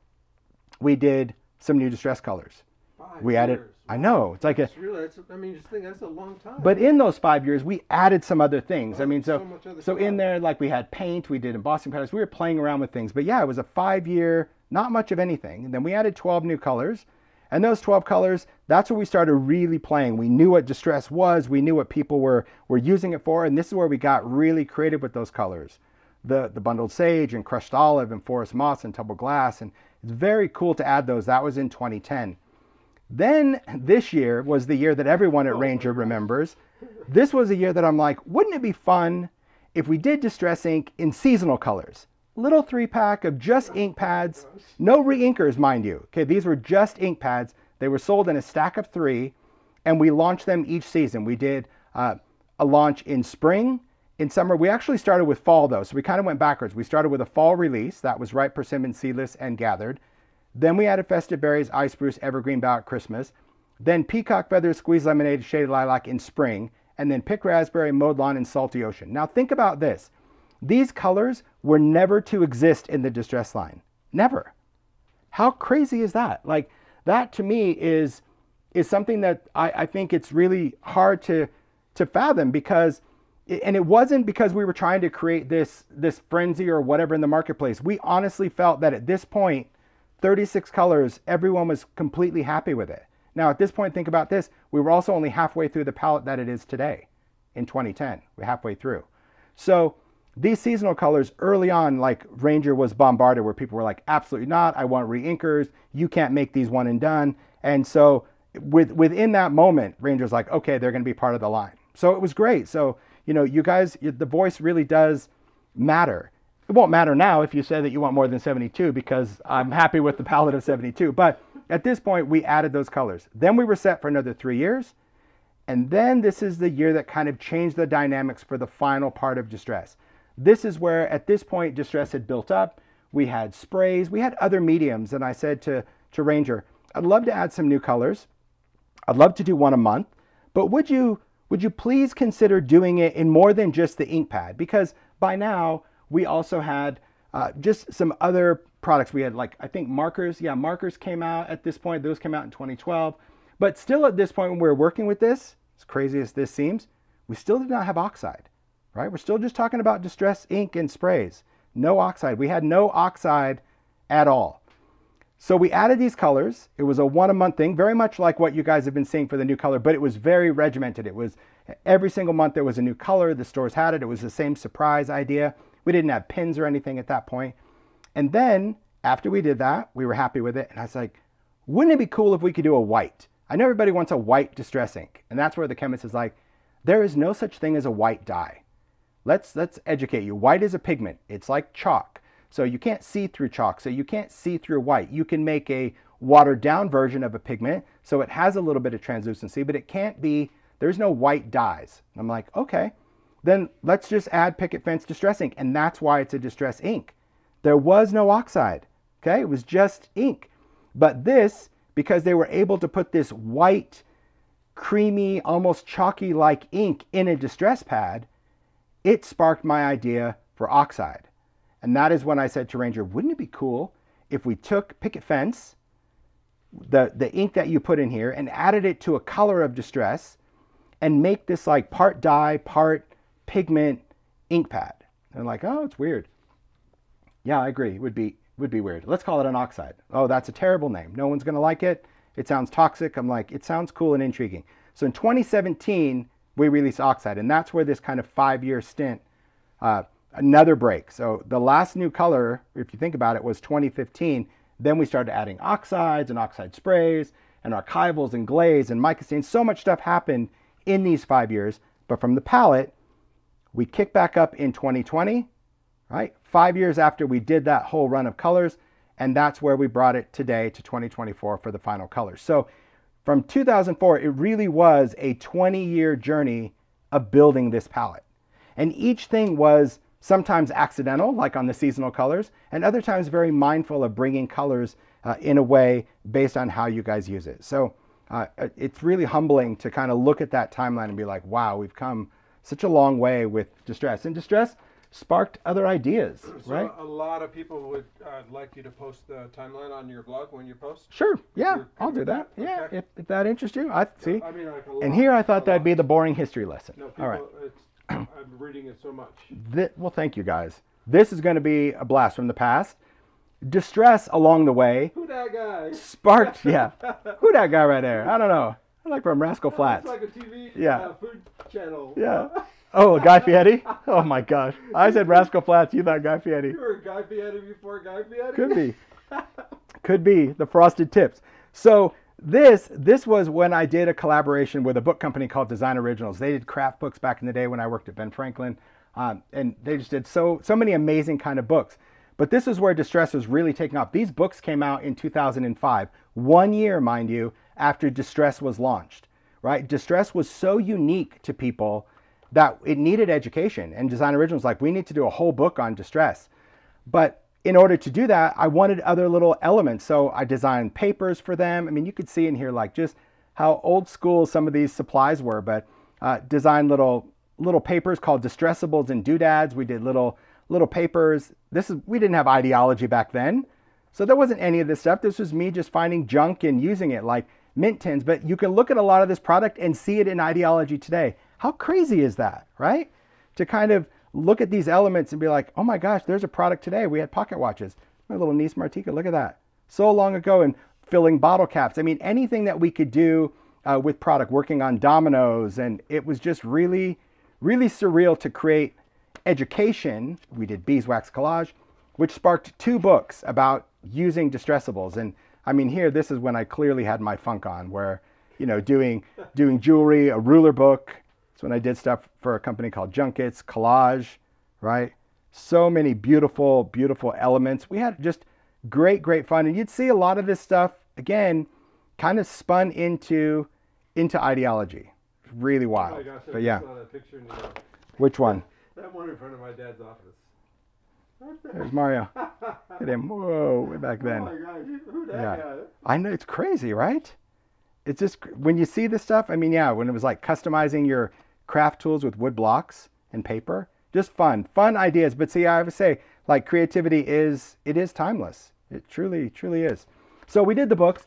we did some new distress colors. Five we added, years. I know, it's like a, really, it's, I mean, just think that's a long time. but in those five years, we added some other things. I Oh, mean, so so so in there, like we had paint, we did embossing patterns, we were playing around with things. But yeah, it was a five year, not much of anything. And then we added 12 new colors. And those 12 colors, that's where we started really playing. We knew what distress was, we knew what people were were using it for, and this is where we got really creative with those colors. The the bundled sage and crushed olive and forest moss and tumbled glass. And it's very cool to add those. That was in 2010. Then this year was the year that everyone at Ranger remembers. This was a year that I'm like, wouldn't it be fun if we did Distress Ink in seasonal colors? Little three pack of just ink pads, no reinkers, mind you. Okay, these were just ink pads. They were sold in a stack of three, and we launched them each season. We did uh, a launch in spring, in summer. We actually started with fall though, so we kind of went backwards. We started with a fall release that was ripe persimmon, seedless, and gathered. Then we added festive berries, iced spruce, evergreen bough at Christmas. Then peacock feathers, squeezed lemonade, shaded lilac in spring. And then picked raspberry, mowed lawn, and salty ocean. Now think about this. These colors were never to exist in the distress line. Never. How crazy is that? Like that to me is is something that I, I think it's really hard to to fathom because and it wasn't because we were trying to create this this frenzy or whatever in the marketplace. We honestly felt that at this point, 36 colors, everyone was completely happy with it. Now at this point, think about this. We were also only halfway through the palette that it is today in 2010. We're halfway through. So these seasonal colors early on, like Ranger was bombarded where people were like, absolutely not. I want re-inkers. You can't make these one and done. And so with, within that moment, Ranger's like, okay, they're going to be part of the line. So it was great. So, you know, you guys, the voice really does matter. It won't matter now if you say that you want more than 72 because I'm happy with the palette of 72. But at this point, we added those colors. Then we were set for another three years. And then this is the year that kind of changed the dynamics for the final part of Distress. This is where, at this point, Distress had built up. We had sprays, we had other mediums. And I said to, to Ranger, I'd love to add some new colors. I'd love to do one a month, but would you would you please consider doing it in more than just the ink pad? Because by now we also had uh, just some other products. We had like I think markers. Yeah, markers came out at this point. Those came out in 2012. But still, at this point when we were working with this, as crazy as this seems, we still did not have oxide, right? We're still just talking about distress ink and sprays. No oxide. We had no oxide at all. So we added these colors. It was a one a month thing, very much like what you guys have been seeing for the new color, but it was very regimented. It was every single month there was a new color. The stores had it. It was the same surprise idea. We didn't have pins or anything at that point. And then after we did that, we were happy with it. And I was like, wouldn't it be cool if we could do a white? I know everybody wants a white distress ink. And that's where the chemist is like, there is no such thing as a white dye. Let's let's educate you. White is a pigment. It's like chalk. So you can't see through chalk. So you can't see through white. You can make a watered down version of a pigment. So it has a little bit of translucency, but it can't be, there's no white dyes. I'm like, okay, then let's just add picket fence distress ink. And that's why it's a distress ink. There was no oxide. Okay. It was just ink. But this, because they were able to put this white, creamy, almost chalky like ink in a distress pad, it sparked my idea for oxide. And that is when I said to Ranger, wouldn't it be cool if we took picket fence, the, the ink that you put in here, and added it to a color of distress and make this like part dye, part pigment ink pad? And like, oh, it's weird. Yeah, I agree. It would be would be weird. Let's call it an oxide. Oh, that's a terrible name. No one's gonna like it. It sounds toxic. I'm like, it sounds cool and intriguing. So in 2017, we released oxide, and that's where this kind of five-year stint uh, another break. So the last new color, if you think about it, was 2015. Then we started adding oxides and oxide sprays and archivals and glaze and mica stain. So much stuff happened in these five years. But from the palette, we kick back up in 2020, right? Five years after we did that whole run of colors. and that's where we brought it today to 2024 for the final colors. So from 2004, it really was a 20 year journey of building this palette. And each thing was sometimes accidental, like on the seasonal colors, and other times very mindful of bringing colors uh, in a way based on how you guys use it. So uh, it's really humbling to kind of look at that timeline and be like, wow, we've come such a long way with distress. And distress sparked other ideas, So right? a lot of people would uh, like you to post the timeline on your blog when you post. Sure, yeah, I'll do that. that? Yeah, if, if that interests you, I see. I mean, like a lot. And here I thought that'd be the boring history lesson. No, people, All right. it's, I'm reading it so much. Well, thank you guys. This is going to be a blast from the past. Distress along the way Who that guy? sparked, yeah. Who that guy right there? I don't know. I like from Rascal Flatts. It's like a TV Yeah. uh, food channel. Yeah. Oh, Guy Fieri? Oh my gosh. I said Rascal Flatts, you thought Guy Fieri. You were Guy Fieri before Guy Fieri? Could be. Could be the frosted tips. So this this was when I did a collaboration with a book company called Design Originals. They did craft books back in the day when I worked at Ben Franklin, um, and they just did so so many amazing kind of books. But this is where Distress was really taking off. These books came out in 2005, one year, mind you, after Distress was launched. Right? Distress was so unique to people that it needed education, and Design Originals like we need to do a whole book on distress. But in order to do that, I wanted other little elements. So I designed papers for them. I mean, you could see in here like just how old school some of these supplies were, but uh, designed little little papers called distressables and doodads. We did little little papers. This is we didn't have idea-ology back then, so there wasn't any of this stuff. This was me just finding junk and using it like mint tins. But you can look at a lot of this product and see it in idea-ology today. How crazy is that, right? To kind of look at these elements and be like, oh my gosh, there's a product today. We had pocket watches. My little niece Martika, look at that. So long ago and filling bottle caps. I mean, anything that we could do uh, with product, working on dominoes. And it was just really, really surreal to create education. We did beeswax collage, which sparked two books about using distressables. And I mean, here, this is when I clearly had my funk on, where, you know, doing, doing jewelry, a ruler book, it's when I did stuff for a company called Junkitz, collage, right? So many beautiful, beautiful elements. We had just great, great fun. And you'd see a lot of this stuff, again, kind of spun into into idea-ology. Really Oh wild. my gosh, I but yeah, saw that picture in the, which one? that one in front of my dad's office. There's Mario. At him. Whoa, way back then. Oh my gosh, who Yeah. guy? I know it's crazy, right? It's just when you see this stuff. I mean, yeah, when it was like customizing your craft tools with wood blocks and paper, just fun, fun ideas. But see, I would say like creativity is it is timeless. It truly, truly is. So we did the books,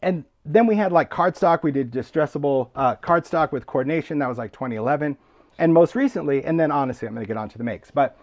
and then we had like cardstock. We did distressable uh, cardstock with coordination. That was like 2011, and most recently, and then honestly, I'm going to get on to the makes, but.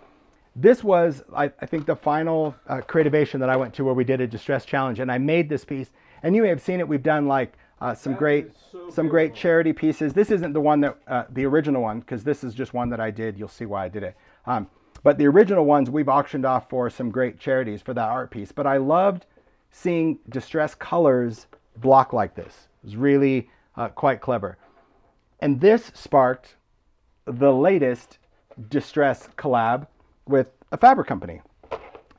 This was, I, I think, the final uh, creativation that I went to where we did a distress challenge, and I made this piece. And you may have seen it. We've done like uh, some That great, so some great charity pieces. This isn't the one that uh, the original one, because this is just one that I did. You'll see why I did it. Um, but the original ones we've auctioned off for some great charities for that art piece. But I loved seeing distress colors block like this. It was really uh, quite clever. And this sparked the latest distress collab with a fabric company.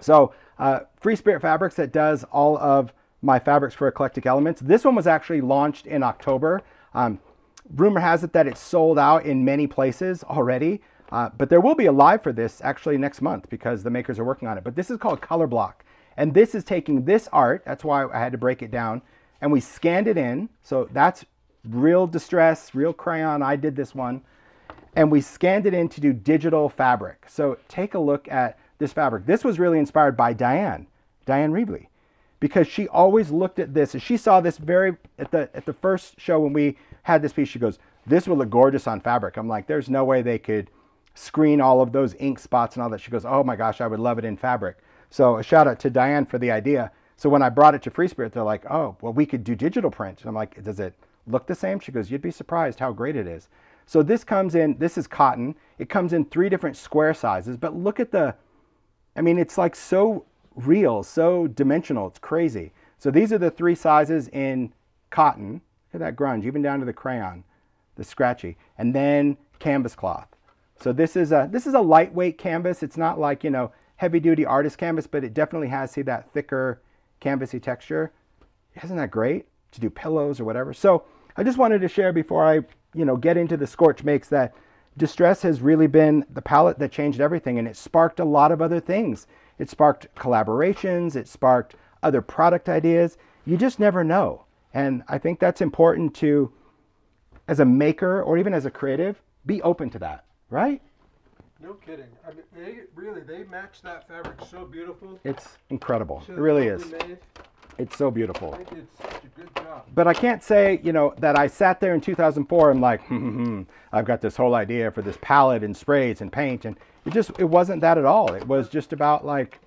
So, uh, Free Spirit Fabrics that does all of my fabrics for eclectic elements. This one was actually launched in October. Um, rumor has it that it's sold out in many places already, uh, but there will be a live for this actually next month because the makers are working on it. But this is called Color Block, and this is taking this art. That's why I had to break it down, and we scanned it in. So that's real distress, real crayon. I did this one and we scanned it in to do digital fabric. So take a look at this fabric. This was really inspired by Diane, Diane Reebley, because she always looked at this and she saw this very at the at the first show when we had this piece. She goes, "This would look gorgeous on fabric." I'm like, "There's no way they could screen all of those ink spots and all that." She goes, "Oh my gosh, I would love it in fabric." So a shout out to Diane for the idea. So when I brought it to Free Spirit, they're like, "Oh, well, we could do digital print." And I'm like, "Does it look the same?" She goes, "You'd be surprised how great it is." So this comes in, this is cotton. It comes in three different square sizes, but look at the, I mean, it's like so real, so dimensional. It's crazy. So these are the three sizes in cotton. Look at that grunge, even down to the crayon, the scratchy, and then canvas cloth. So this is a this is a lightweight canvas. It's not like you know heavy duty artist canvas, but it definitely has, see that thicker canvasy texture. Isn't that great to do pillows or whatever? So I just wanted to share before I, you know, get into the Scorch makes that Distress has really been the palette that changed everything and it sparked a lot of other things. It sparked collaborations, it sparked other product ideas. You just never know. And I think that's important to, as a maker or even as a creative, be open to that, right? No kidding. I mean, they really they match that fabric so beautiful. It's incredible. So It really is. made. It's so beautiful. They did such a good job. But I can't say, you know, that I sat there in 2004 and like, hmm, hmm, hmm, I've got this whole idea for this palette and sprays and paint, and it just it wasn't that at all. It was just about like,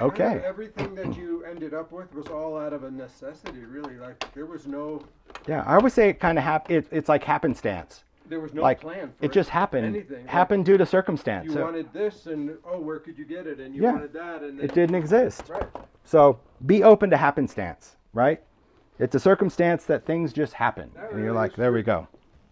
okay, Everything that you ended up with was all out of a necessity, really. Like there was no yeah. I always say it kind of hap- it, It's like happenstance. There was no like plan for it just happened. Anything. Like, Happened due to circumstance. you So wanted this, and oh, where could you get it? And you Yeah. wanted that, and then, it didn't exist. Right. So be open to happenstance, right? It's a circumstance that things just happen, That and you're like, there we go.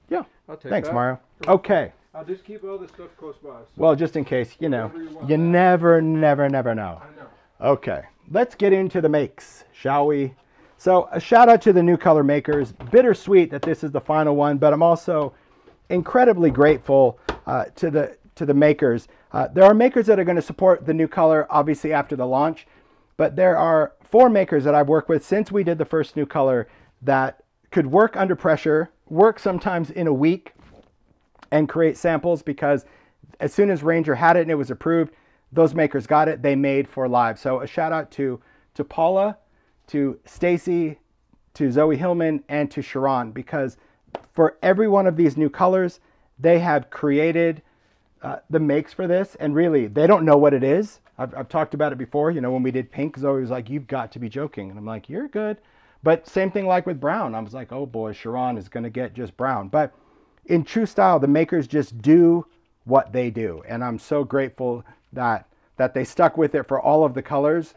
Yeah. I'll take Thanks, that. Mario. Okay. I'll just keep all this stuff close by. So Well, just in case, you know, you you never, never, never know. I know. Okay, let's get into the makes, shall we? So, a shout out to the new color makers. Bittersweet that this is the final one, but I'm also incredibly grateful uh, to the to the makers. Uh, there are makers that are going to support the new color, obviously after the launch, but there are four makers that I've worked with since we did the first new color that could work under pressure, work sometimes in a week, and create samples because as soon as Ranger had it and it was approved, those makers got it. They made for live. So a shout out to to Paula, to Stacy, to Zoe Hillman, and to Sharon because for every one of these new colors, they have created uh, the makes for this, and really they don't know what it is. I've, I've talked about it before. You know, when we did pink, Zoe was like, "You've got to be joking," and I'm like, "You're good." But same thing like with brown. I was like, "Oh boy, Sharon is going to get just brown." But in true style, the makers just do what they do, and I'm so grateful that that they stuck with it for all of the colors,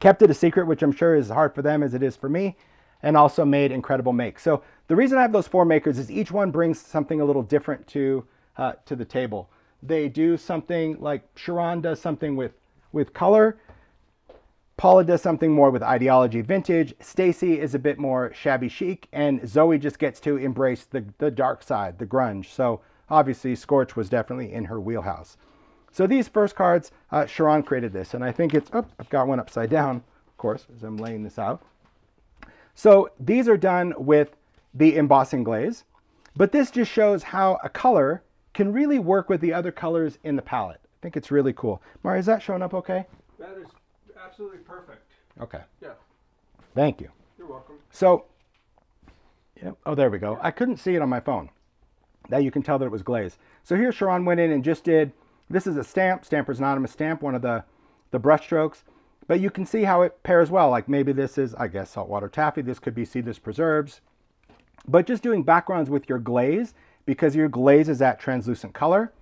kept it a secret, which I'm sure is hard for them as it is for me, and also made incredible makes. So the reason I have those four makers is each one brings something a little different to uh, to the table. They do something like Sharon does something with with color. Paula does something more with idea-ology vintage. Stacy is a bit more shabby chic, and Zoe just gets to embrace the, the dark side, the grunge. So obviously, Scorch was definitely in her wheelhouse. So these first cards, uh, Sharon created this, and I think it's, oh, I've got one upside down, of course, as I'm laying this out. So these are done with the embossing glaze, but this just shows how a color can really work with the other colors in the palette. I think it's really cool. Mari, is that showing up okay? That is absolutely perfect. Okay. Yeah. Thank you. You're welcome. So, yeah, oh, there we go. I couldn't see it on my phone. Now you can tell that it was glaze. So here Sharon went in and just did, this is a stamp, Stampers Anonymous stamp, one of the, the brush strokes. But you can see how it pairs well. Like maybe this is, I guess, saltwater taffy. This could be Seedless Preserves. But just doing backgrounds with your glaze, because your glaze is that translucent color.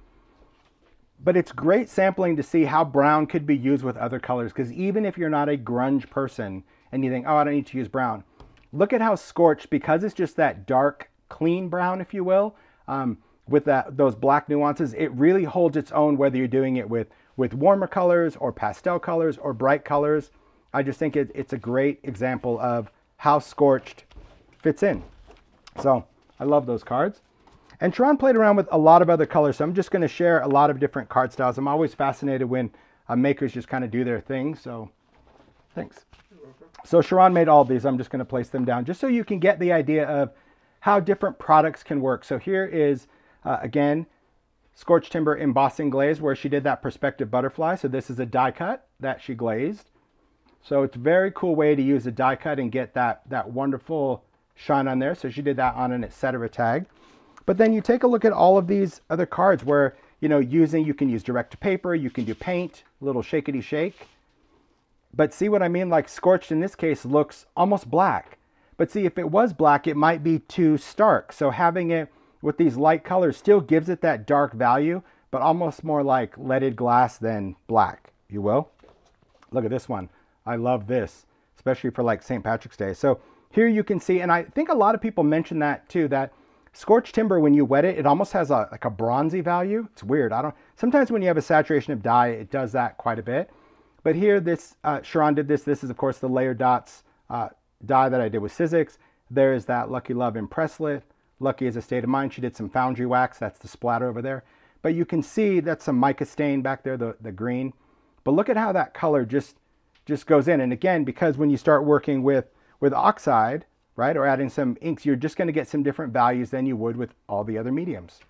But it's great sampling to see how brown could be used with other colors. Because even if you're not a grunge person and you think, oh, I don't need to use brown, look at how scorched, because it's just that dark, clean brown, if you will, um, with that those black nuances, it really holds its own whether you're doing it with, with warmer colors or pastel colors or bright colors. I just think it, it's a great example of how scorched fits in. So I love those cards. And Sharon played around with a lot of other colors, so I'm just going to share a lot of different card styles. I'm always fascinated when uh, makers just kind of do their thing. So thanks. So Sharon made all these. I'm just going to place them down just so you can get the idea of how different products can work. So here is, uh, again, Scorched Timber embossing glaze where she did that perspective butterfly. So this is a die cut that she glazed. So it's a very cool way to use a die cut and get that, that wonderful shine on there. So she did that on an etc. tag. But then you take a look at all of these other cards where, you know, using, you can use direct to paper, you can do paint, little shakety shake. But see what I mean? Like scorched in this case looks almost black. But see, if it was black, it might be too stark. So having it with these light colors still gives it that dark value, but almost more like leaded glass than black, you will. Look at this one. I love this, especially for like St. Patrick's Day. So here you can see, and I think a lot of people mention that too, that Scorched timber, when you wet it, it almost has a like a bronzy value. It's weird. I don't. Sometimes when you have a saturation of die, it does that quite a bit. But here, this uh, Sharon did this. This is of course the layer dots uh, dye that I did with Sizzix. There is that Lucky Love Impresslit. Lucky is a state of mind. She did some foundry wax. That's the splatter over there. But you can see that's some mica stain back there, the, the green. But look at how that color just just goes in. And again, because when you start working with with oxide, right, or adding some inks, you're just going to get some different values than you would with all the other mediums.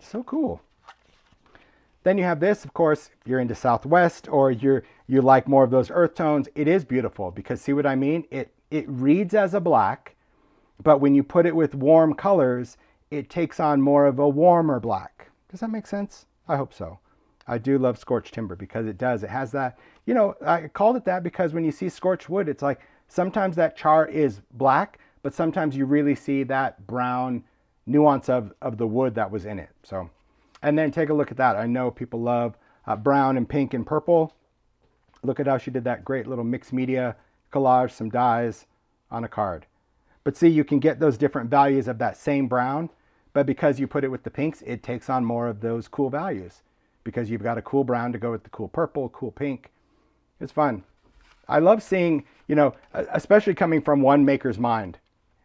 So cool. Then you have this, of course, if you're into Southwest or you're you like more of those earth tones. It is beautiful because see what I mean? It it reads as a black, but when you put it with warm colors, it takes on more of a warmer black. Does that make sense? I hope so. I do love scorched timber because it does. It has that, you know, I called it that because when you see scorched wood, it's like sometimes that char is black, but sometimes you really see that brown nuance of, of the wood that was in it. So, and then take a look at that. I know people love uh, brown and pink and purple. Look at how she did that great little mixed media collage, some dyes on a card. But see, you can get those different values of that same brown, but because you put it with the pinks, it takes on more of those cool values because you've got a cool brown to go with the cool purple, cool pink. It's fun. I love seeing, you know, especially coming from one maker's mind.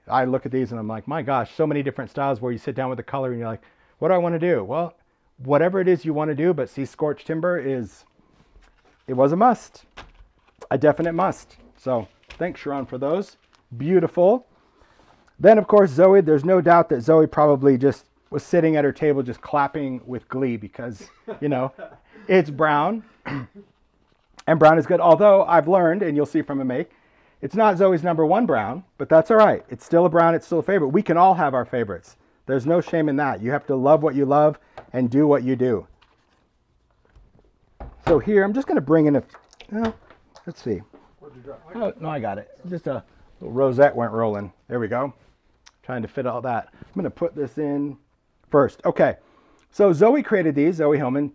I look at these and I'm like, my gosh, so many different styles where you sit down with the color and you're like, what do I want to do? Well, whatever it is you want to do, but see scorched timber is, it was a must, a definite must. So thanks Sharon for those. Beautiful. Then of course, Zoe, there's no doubt that Zoe probably just was sitting at her table just clapping with glee because, you know, it's brown. and brown is good. Although I've learned, and you'll see from a make, it's not Zoe's number one brown, but that's all right. It's still a brown, it's still a favorite. We can all have our favorites. There's no shame in that. You have to love what you love and do what you do. So here, I'm just going to bring in a, well, let's see. Oh, no, I got it. Just a little rosette went rolling. There we go. Trying to fit all that. I'm going to put this in first. Okay, so Zoe created these, Zoe Hillman,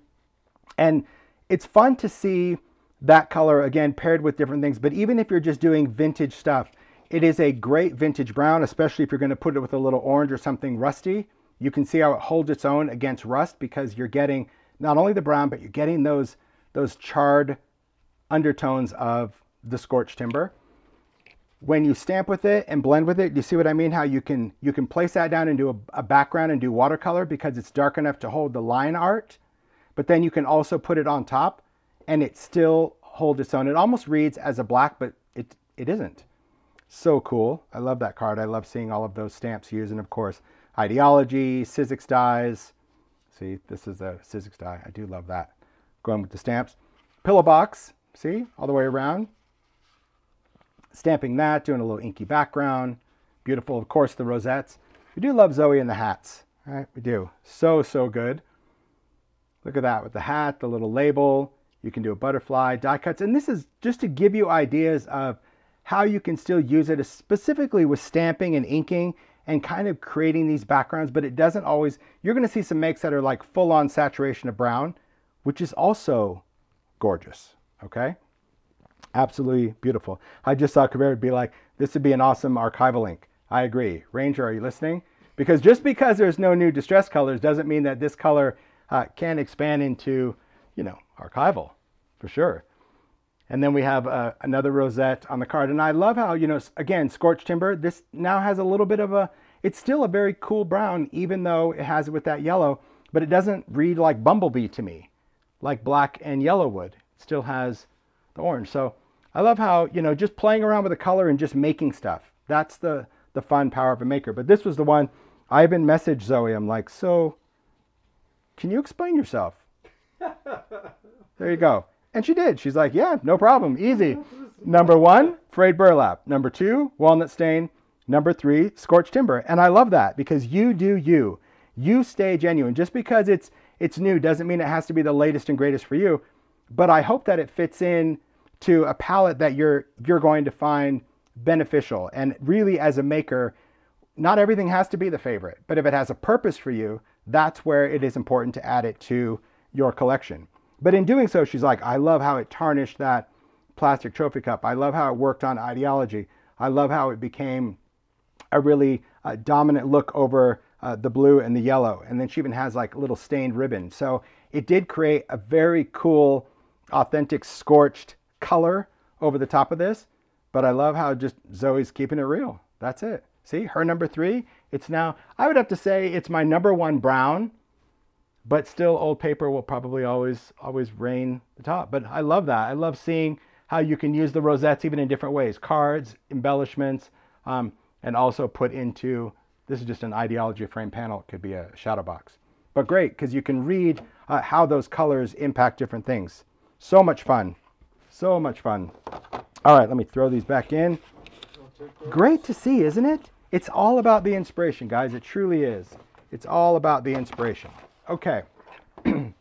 and it's fun to see that color again paired with different things. But even if you're just doing vintage stuff, it is a great vintage brown, especially if you're going to put it with a little orange or something rusty. You can see how it holds its own against rust because you're getting not only the brown, but you're getting those, those charred undertones of the scorched timber when you stamp with it and blend with it, you see what I mean? How you can you can place that down into a, a, background and do watercolor because it's dark enough to hold the line art, but then you can also put it on top and it still holds its own. It almost reads as a black, but it it isn't. So cool. I love that card. I love seeing all of those stamps used. And of course, idea-ology, Sizzix dies. See, this is a Sizzix die. I do love that. Going with the stamps. Pillow box. See, all the way around stamping that, doing a little inky background. Beautiful, of course, the rosettes. We do love Zoe and the hats, right? We do. So, so good. Look at that with the hat, the little label. You can do a butterfly, die cuts. And this is just to give you ideas of how you can still use it specifically with stamping and inking and kind of creating these backgrounds, but it doesn't always, you're gonna see some makes that are like full on saturation of brown, which is also gorgeous, okay? Absolutely beautiful. I just thought Kabir would be like, this would be an awesome archival ink. I agree. Ranger, are you listening? Because just because there's no new distress colors doesn't mean that this color uh, can expand into, you know, archival for sure. And then we have uh, another rosette on the card. And I love how, you know, again, scorched timber, this now has a little bit of a, it's still a very cool brown, even though it has it with that yellow, but it doesn't read like bumblebee to me, like black and yellow would. It still has the orange. So I love how, you know, just playing around with the color and just making stuff. That's the, the fun power of a maker. But this was the one I even messaged Zoe. I'm like, so can you explain yourself? There you go. And she did. She's like, yeah, no problem. Easy. Number one, frayed burlap. Number two, walnut stain. Number three, scorched timber. And I love that because you do you. You stay genuine. Just because it's it's new doesn't mean it has to be the latest and greatest for you. But I hope that it fits in to a palette that you're you're going to find beneficial. And really as a maker, not everything has to be the favorite, but if it has a purpose for you, that's where it is important to add it to your collection. But in doing so, she's like, I love how it tarnished that plastic trophy cup. I love how it worked on idea-ology. I love how it became a really uh, dominant look over uh, the blue and the yellow. And then she even has like little stained ribbon. So it did create a very cool, authentic scorched color over the top of this. But I love how just Zoe's keeping it real. That's it. See, her number three, it's now, I would have to say it's my number one brown, but still old paper will probably always, always reign the top. But I love that. I love seeing how you can use the rosettes even in different ways, cards, embellishments, um, and also put into, this is just an idea-ology frame panel. It could be a shadow box. But great, because you can read uh, how those colors impact different things. So much fun. So much fun. All right, let me throw these back in. Great to see, isn't it? It's all about the inspiration, guys. It truly is. It's all about the inspiration. Okay.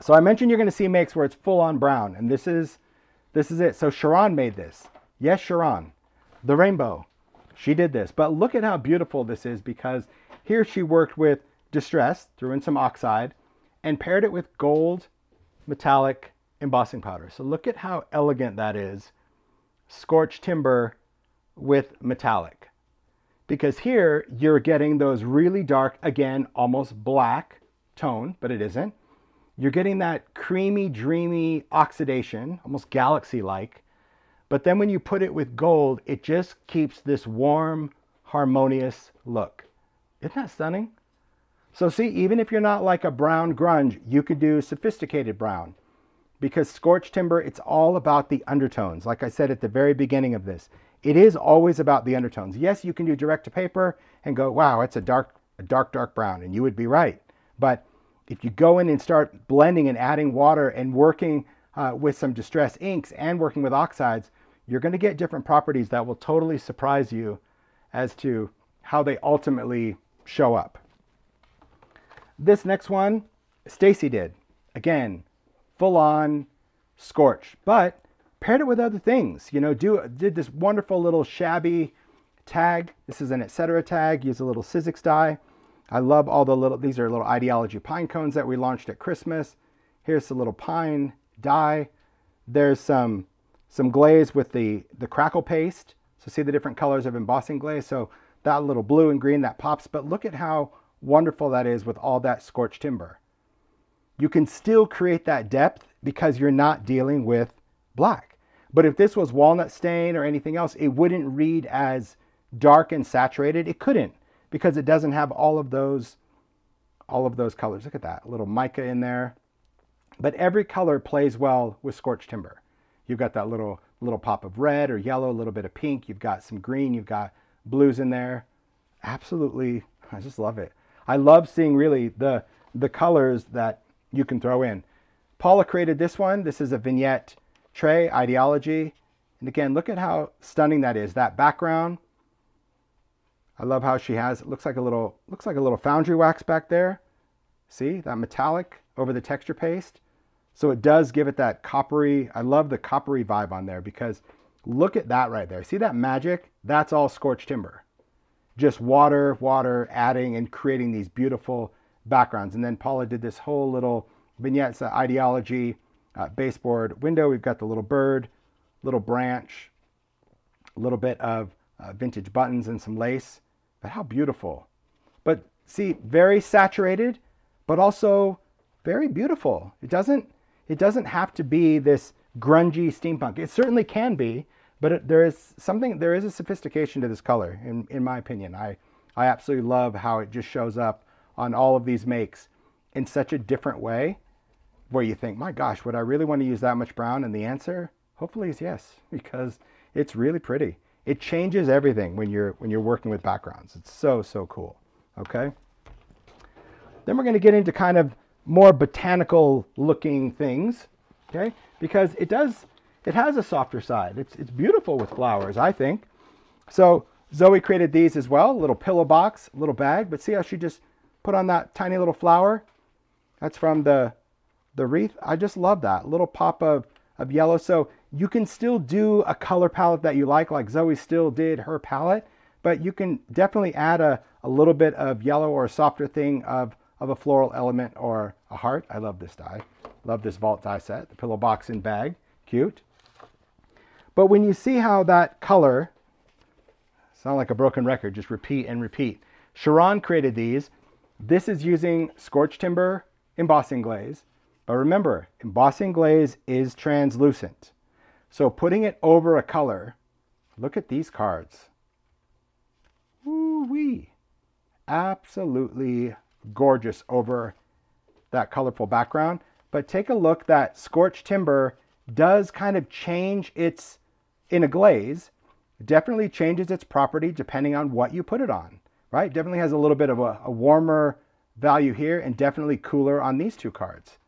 so I mentioned you're going to see makes where it's full on brown, and this is this is it. So Sharon made this. Yes, Sharon. The rainbow. She did this. But look at how beautiful this is because here she worked with distress, threw in some oxide, and paired it with gold metallic embossing powder. So look at how elegant that is. Scorched timber with metallic because here you're getting those really dark, again, almost black tone, but it isn't. You're getting that creamy, dreamy oxidation, almost galaxy like. But then when you put it with gold, it just keeps this warm, harmonious look. Isn't that stunning? So, see, even if you're not like a brown grunge, you could do sophisticated brown because scorched timber, it's all about the undertones. Like I said at the very beginning of this, it is always about the undertones. Yes, you can do direct to paper and go, wow, it's a dark, a dark, dark brown, and you would be right. But if you go in and start blending and adding water and working uh, with some distress inks and working with oxides, you're going to get different properties that will totally surprise you as to how they ultimately show up. This next one, Stacy did. Again, full on scorch, but paired it with other things. You know, do did this wonderful little shabby tag. This is an etc. tag. Use a little Sizzix die. I love all the little, these are little idea-ology pine cones that we launched at Christmas. Here's the little pine die. There's some, some glaze with the, the crackle paste. So see the different colors of embossing glaze. So that little blue and green that pops, but look at how wonderful that is with all that scorched timber. You can still create that depth because you're not dealing with black. But if this was walnut stain or anything else, it wouldn't read as dark and saturated. It couldn't because it doesn't have all of those all of those colors. Look at that, a little mica in there. But every color plays well with scorched timber. You've got that little little pop of red or yellow, a little bit of pink. You've got some green. You've got blues in there. Absolutely, I just love it. I love seeing really the the colors that you can throw in. Paula created this one. This is a vignette tray idea-ology. And again, look at how stunning that is. That background. I love how she has, it looks like a little, looks like a little foundry wax back there. See that metallic over the texture paste? So it does give it that coppery, I love the coppery vibe on there because look at that right there. See that magic? That's all scorched timber. Just water, water, adding and creating these beautiful backgrounds. And then Paula did this whole little vignette, idea-ology, uh, baseboard window. We've got the little bird, little branch, a little bit of uh, vintage buttons and some lace. But how beautiful. But see, very saturated, but also very beautiful. It doesn't it doesn't have to be this grungy steampunk. It certainly can be, but it, there is something there is a sophistication to this color in in my opinion. I I absolutely love how it just shows up on all of these makes in such a different way where you think, my gosh, would I really want to use that much brown? And the answer, hopefully, is yes, because it's really pretty. It changes everything when you're when you're working with backgrounds. It's so so cool. Okay. Then we're going to get into kind of more botanical looking things. Okay, because it does it has a softer side. It's it's beautiful with flowers, I think. So Zoe created these as well, a little pillow box, a little bag. But see how she just put on that tiny little flower? That's from the the wreath, I just love that little pop of, of yellow. So you can still do a color palette that you like, like Zoe still did her palette, but you can definitely add a, a little bit of yellow or a softer thing of, of a floral element or a heart. I love this die. Love this vault die set, the pillow box and bag, cute. But when you see how that color, sound like a broken record, just repeat and repeat. Sharon created these. This is using scorched timber embossing glaze. But remember, embossing glaze is translucent. So putting it over a color, look at these cards. Woo-wee. Absolutely gorgeous over that colorful background. But take a look that scorched timber does kind of change its, in a glaze, definitely changes its property depending on what you put it on, right? Definitely has a little bit of a, a warmer value here and definitely cooler on these two cards.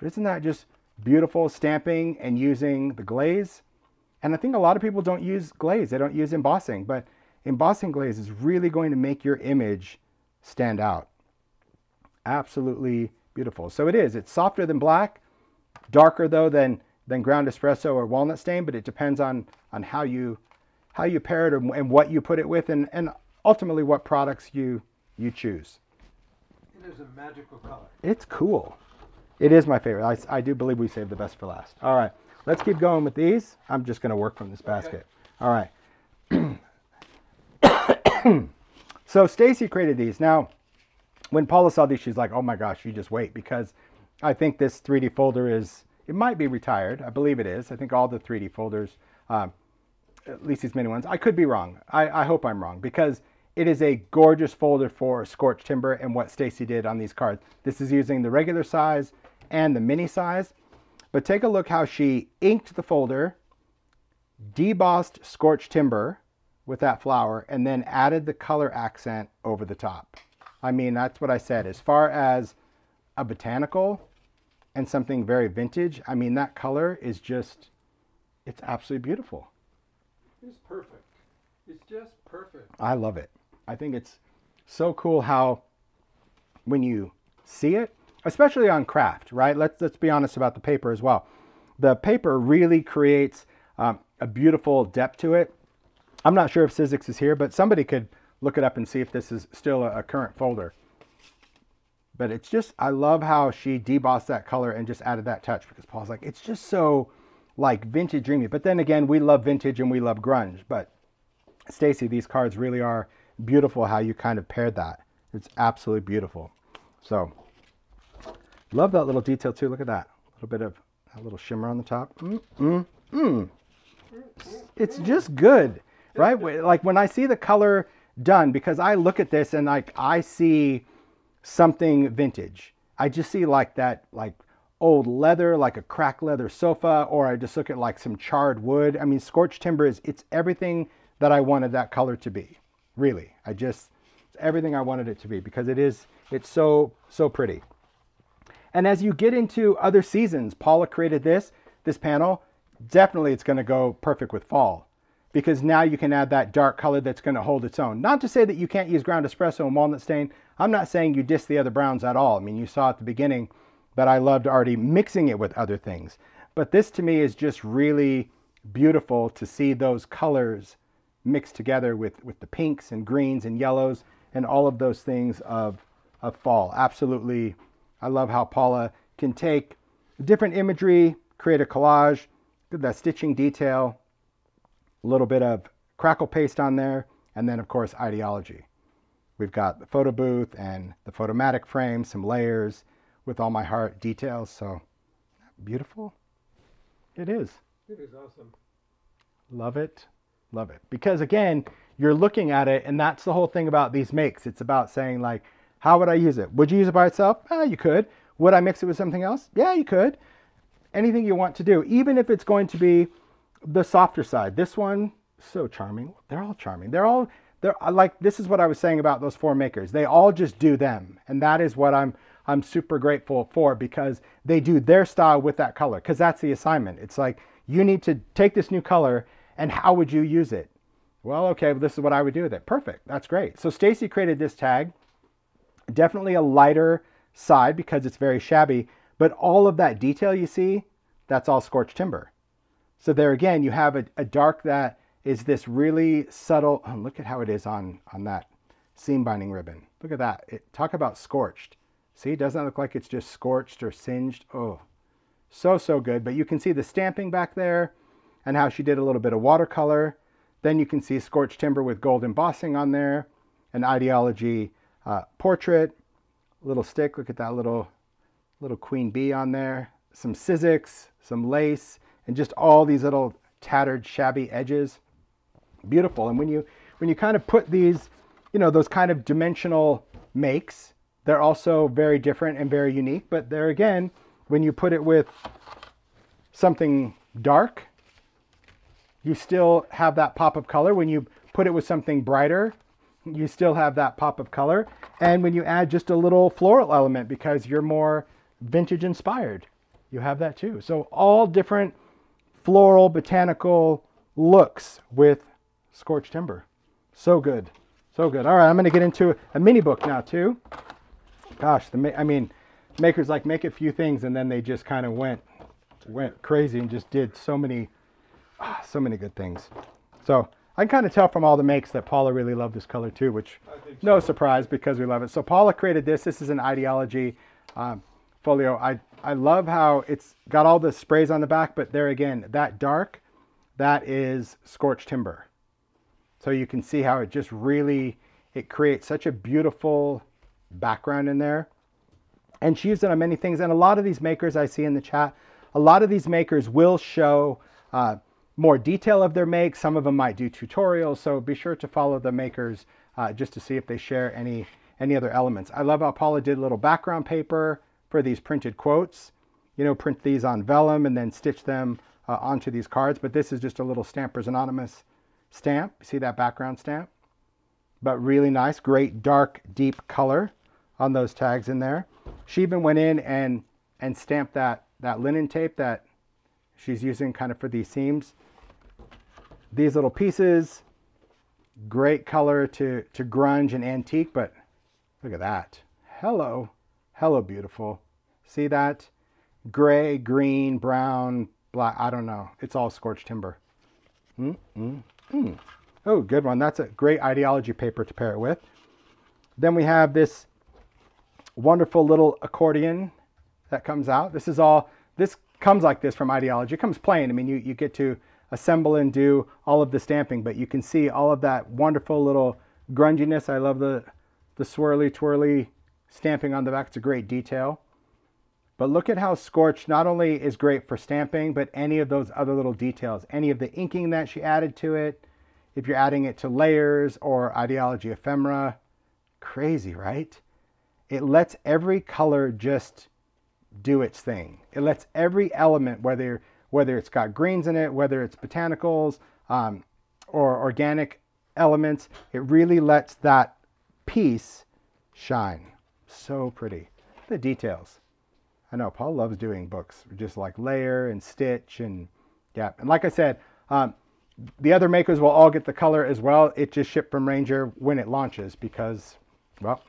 But isn't that just beautiful stamping and using the glaze? And I think a lot of people don't use glaze, they don't use embossing, but embossing glaze is really going to make your image stand out. Absolutely beautiful. So it is, it's softer than black, darker though than, than ground espresso or walnut stain, but it depends on, on how you how you pair it and what you put it with and, and ultimately what products you you choose. It is a magical color. It's cool. It is my favorite. I, I do believe we saved the best for last. All right, let's keep going with these. I'm just going to work from this basket. Okay. All right. so Stacy created these. Now, when Paula saw these, she's like, "Oh my gosh, you just wait," because I think this 3D folder is it might be retired. I believe it is. I think all the 3D folders, um, at least these mini ones. I could be wrong. I, I hope I'm wrong because it is a gorgeous folder for scorched timber and what Stacy did on these cards. This is using the regular size and the mini size. But take a look how she inked the folder, debossed scorched timber with that flower, and then added the color accent over the top. I mean, that's what I said. As far as a botanical and something very vintage, I mean, that color is just, it's absolutely beautiful. It's perfect. It's just perfect. I love it. I think it's so cool how when you see it, especially on craft, right? Let's let's be honest about the paper as well. The paper really creates um, a beautiful depth to it. I'm not sure if Sizzix is here, but somebody could look it up and see if this is still a, a current folder. But it's just, I love how she debossed that color and just added that touch because Paul's like, it's just so like vintage dreamy. But then again, we love vintage and we love grunge. But Stacy, these cards really are beautiful how you kind of paired that. It's absolutely beautiful. So Love that little detail too. Look at that. A little bit of a little shimmer on the top. Mm, mm, mm. It's just good, right? Like when I see the color done, because I look at this and like I see something vintage. I just see like that, like old leather, like a cracked leather sofa, or I just look at like some charred wood. I mean, scorched timber is it's everything that I wanted that color to be. Really, I just it's everything I wanted it to be because it is it's so so pretty. And as you get into other seasons, Paula created this, this panel. Definitely it's going to go perfect with fall because now you can add that dark color that's going to hold its own. Not to say that you can't use ground espresso and walnut stain. I'm not saying you diss the other browns at all. I mean, you saw at the beginning that I loved already mixing it with other things. But this to me is just really beautiful to see those colors mixed together with, with the pinks and greens and yellows and all of those things of, of fall. Absolutely I love how Paula can take different imagery, create a collage, that stitching detail, a little bit of crackle paste on there, and then of course idea-ology. We've got the photo booth and the photomatic frame, some layers with all my heart details. So beautiful. It is. It is awesome. Love it. Love it. Because again, you're looking at it, and that's the whole thing about these makes. It's about saying like, how would I use it? Would you use it by itself? Eh, you could. Would I mix it with something else? Yeah, you could. Anything you want to do, even if it's going to be the softer side. This one, so charming. They're all charming. They're all they're like this is what I was saying about those four makers. They all just do them. And that is what I'm I'm super grateful for because they do their style with that color because that's the assignment. It's like you need to take this new color and how would you use it? Well, okay, well, this is what I would do with it. Perfect. That's great. So Stacy created this tag Definitely a lighter side because it's very shabby, but all of that detail you see, that's all scorched timber. So there again, you have a, a dark that is this really subtle, oh, look at how it is on, on that seam binding ribbon. Look at that. It, talk about scorched. See, it doesn't look like it's just scorched or singed. Oh, so, so good. But you can see the stamping back there and how she did a little bit of watercolor. Then you can see scorched timber with gold embossing on there an idea-ology uh, portrait, little stick. Look at that little little queen bee on there. Some Sizzix, some lace, and just all these little tattered, shabby edges. Beautiful. And when you when you kind of put these, you know, those kind of dimensional makes, they're also very different and very unique. But there again, when you put it with something dark, you still have that pop of color. When you put it with something brighter, you still have that pop of color. And when you add just a little floral element because you're more vintage inspired, you have that too. So all different floral botanical looks with scorched timber. So good. So good. All right, I'm going to get into a mini book now too. Gosh, the I mean, makers like make a few things and then they just kind of went went crazy and just did so many ah, so many good things. So I can kind of tell from all the makes that Paula really loved this color too, which no surprise because we love it. So Paula created this. This is an idea-ology um, folio. I, I love how it's got all the sprays on the back, but there again, that dark, that is scorched timber. So you can see how it just really, it creates such a beautiful background in there. And she used it on many things. And a lot of these makers I see in the chat, a lot of these makers will show uh, more detail of their make. Some of them might do tutorials, so be sure to follow the makers uh, just to see if they share any, any other elements. I love how Paula did a little background paper for these printed quotes. You know, print these on vellum and then stitch them uh, onto these cards. But this is just a little Stampers Anonymous stamp. See that background stamp? But really nice, great dark, deep color on those tags in there. She even went in and, and stamped that, that linen tape that she's using kind of for these seams these little pieces, great color to, to grunge and antique, but look at that. Hello, hello, beautiful. See that? Gray, green, brown, black, I don't know. It's all scorched timber. Mm, mm, mm. Oh, good one. That's a great idea-ology paper to pair it with. Then we have this wonderful little accordion that comes out. This is all, this comes like this from idea-ology. It comes plain. I mean, you, you get to assemble and do all of the stamping, but you can see all of that wonderful little grunginess. I love the, the swirly twirly stamping on the back. It's a great detail. But look at how Scorch not only is great for stamping, but any of those other little details, any of the inking that she added to it, if you're adding it to layers or idea-ology ephemera, crazy, right? It lets every color just do its thing. It lets every element, whether whether it's got greens in it, whether it's botanicals um, or organic elements. It really lets that piece shine. So pretty. The details. I know Paul loves doing books, just like layer and stitch and yeah. And like I said, um, the other makers will all get the color as well. It just shipped from Ranger when it launches because, well,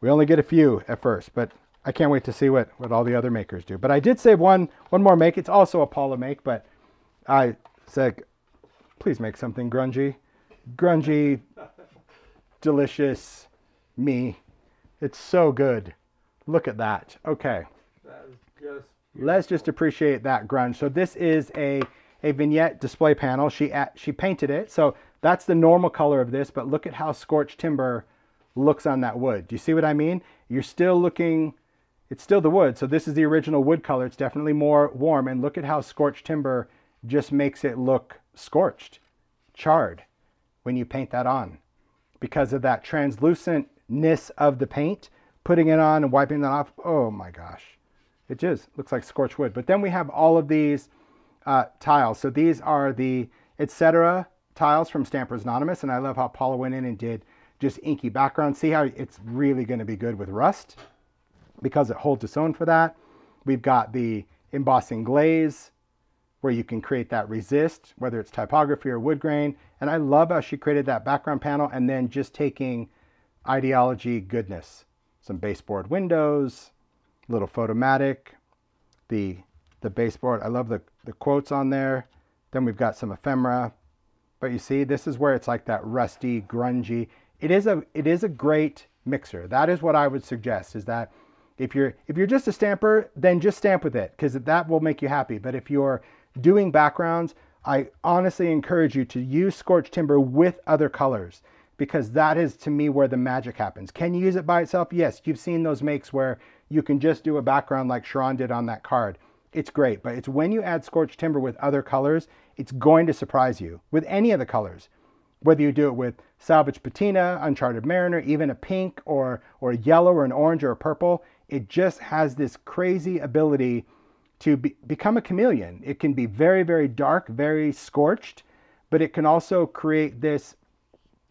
we only get a few at first, but I can't wait to see what, what all the other makers do. But I did save one one more make. It's also a Paula make, but I said, please make something grungy. Grungy, delicious, me. It's so good. Look at that. Okay. That just Let's just appreciate that grunge. So this is a, a vignette display panel. She she painted it. So that's the normal color of this, but look at how scorched timber looks on that wood. Do you see what I mean? You're still looking it's still the wood, so this is the original wood color. It's definitely more warm, and look at how scorched timber just makes it look scorched, charred, when you paint that on. Because of that translucentness of the paint, putting it on and wiping that off, oh my gosh. It just looks like scorched wood. But then we have all of these uh, tiles. So these are the etc. tiles from Stampers Anonymous, and I love how Paula went in and did just inky background. See how it's really going to be good with rust because it holds its own for that. We've got the embossing glaze where you can create that resist, whether it's typography or wood grain. And I love how she created that background panel and then just taking idea-ology goodness. Some baseboard windows, little photomatic, the, the baseboard. I love the, the quotes on there. Then we've got some ephemera. But you see, this is where it's like that rusty, grungy. It is a, it is a great mixer. That is what I would suggest is that if you're if you're just a stamper, then just stamp with it because that will make you happy. But if you're doing backgrounds, I honestly encourage you to use scorched timber with other colors because that is to me where the magic happens. Can you use it by itself? Yes, you've seen those makes where you can just do a background like Sharon did on that card. It's great, but it's when you add scorched timber with other colors, it's going to surprise you with any of the colors. Whether you do it with salvage patina, uncharted mariner, even a pink or, or a yellow or an orange or a purple, it just has this crazy ability to be, become a chameleon. It can be very, very dark, very scorched, but it can also create this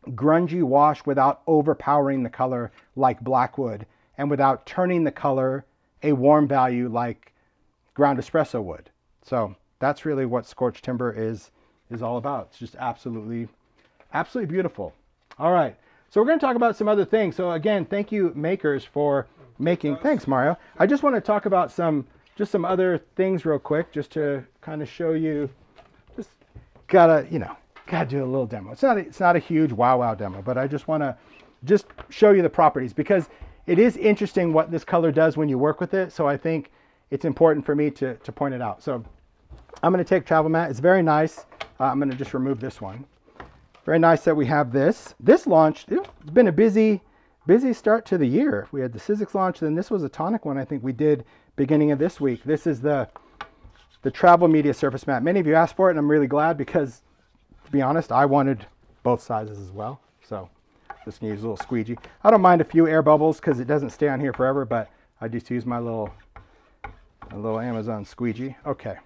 grungy wash without overpowering the color like blackwood and without turning the color a warm value like ground espresso would. So that's really what scorched timber is is all about. It's just absolutely, absolutely beautiful. All right. So we're going to talk about some other things. So again, thank you makers for making. Thanks, Mario. I just want to talk about some just some other things real quick, just to kind of show you. Just gotta you know gotta do a little demo. It's not a, it's not a huge wow wow demo, but I just want to just show you the properties because it is interesting what this color does when you work with it. So I think it's important for me to to point it out. So I'm going to take travel mat. It's very nice. Uh, I'm going to just remove this one. Very nice that we have this. This launch, it's been a busy, busy start to the year. We had the Sizzix launch, then this was a tonic one I think we did beginning of this week. This is the, the travel media surface mat. Many of you asked for it and I'm really glad because to be honest, I wanted both sizes as well. So just use a little squeegee. I don't mind a few air bubbles because it doesn't stay on here forever, but I just use my little, my little Amazon squeegee. Okay.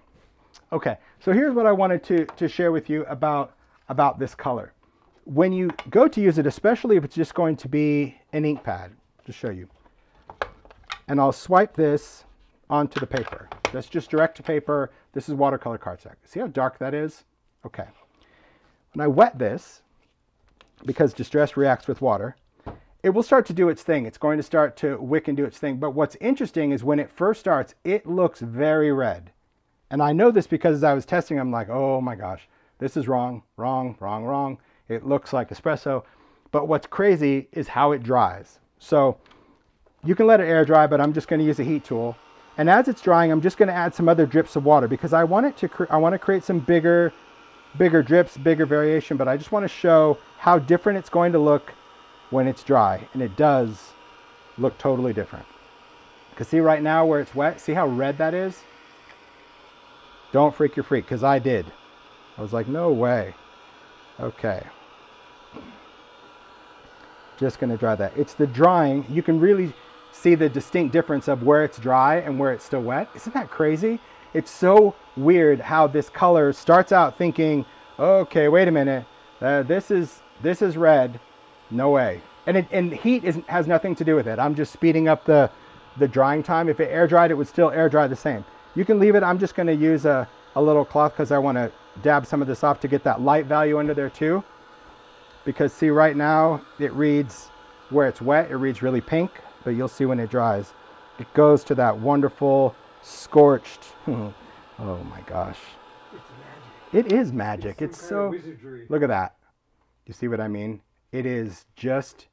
Okay, so here's what I wanted to, to share with you about, about this color. When you go to use it, especially if it's just going to be an ink pad, to show you. And I'll swipe this onto the paper. That's just direct to paper. This is watercolor cardstock. See how dark that is? Okay. When I wet this, because distress reacts with water, it will start to do its thing. It's going to start to wick and do its thing. But what's interesting is when it first starts, it looks very red. And I know this because as I was testing, I'm like, oh my gosh, this is wrong, wrong, wrong, wrong. It looks like espresso. But what's crazy is how it dries. So you can let it air dry, but I'm just going to use a heat tool. And as it's drying, I'm just going to add some other drips of water because I want it to, I want to create some bigger, bigger drips, bigger variation, but I just want to show how different it's going to look when it's dry. And it does look totally different. Because see right now where it's wet, see how red that is? Don't freak your freak, because I did. I was like, no way. Okay. Just to dry that. It's the drying. You can really see the distinct difference of where it's dry and where it's still wet. Isn't that crazy? It's so weird how this color starts out thinking, okay, wait a minute. Uh, this is this is red. No way. And it, and heat is, has nothing to do with it. I'm just speeding up the the drying time. If it air dried, it would still air dry the same. You can leave it. I'm just going to use a, a little cloth because I want to dab some of this off to get that light value under there too. Because see right now it reads where it's wet, it reads really pink, but you'll see when it dries. It goes to that wonderful scorched. oh my gosh. It is magic. It's, it's so. Look at that. You see what I mean? It is just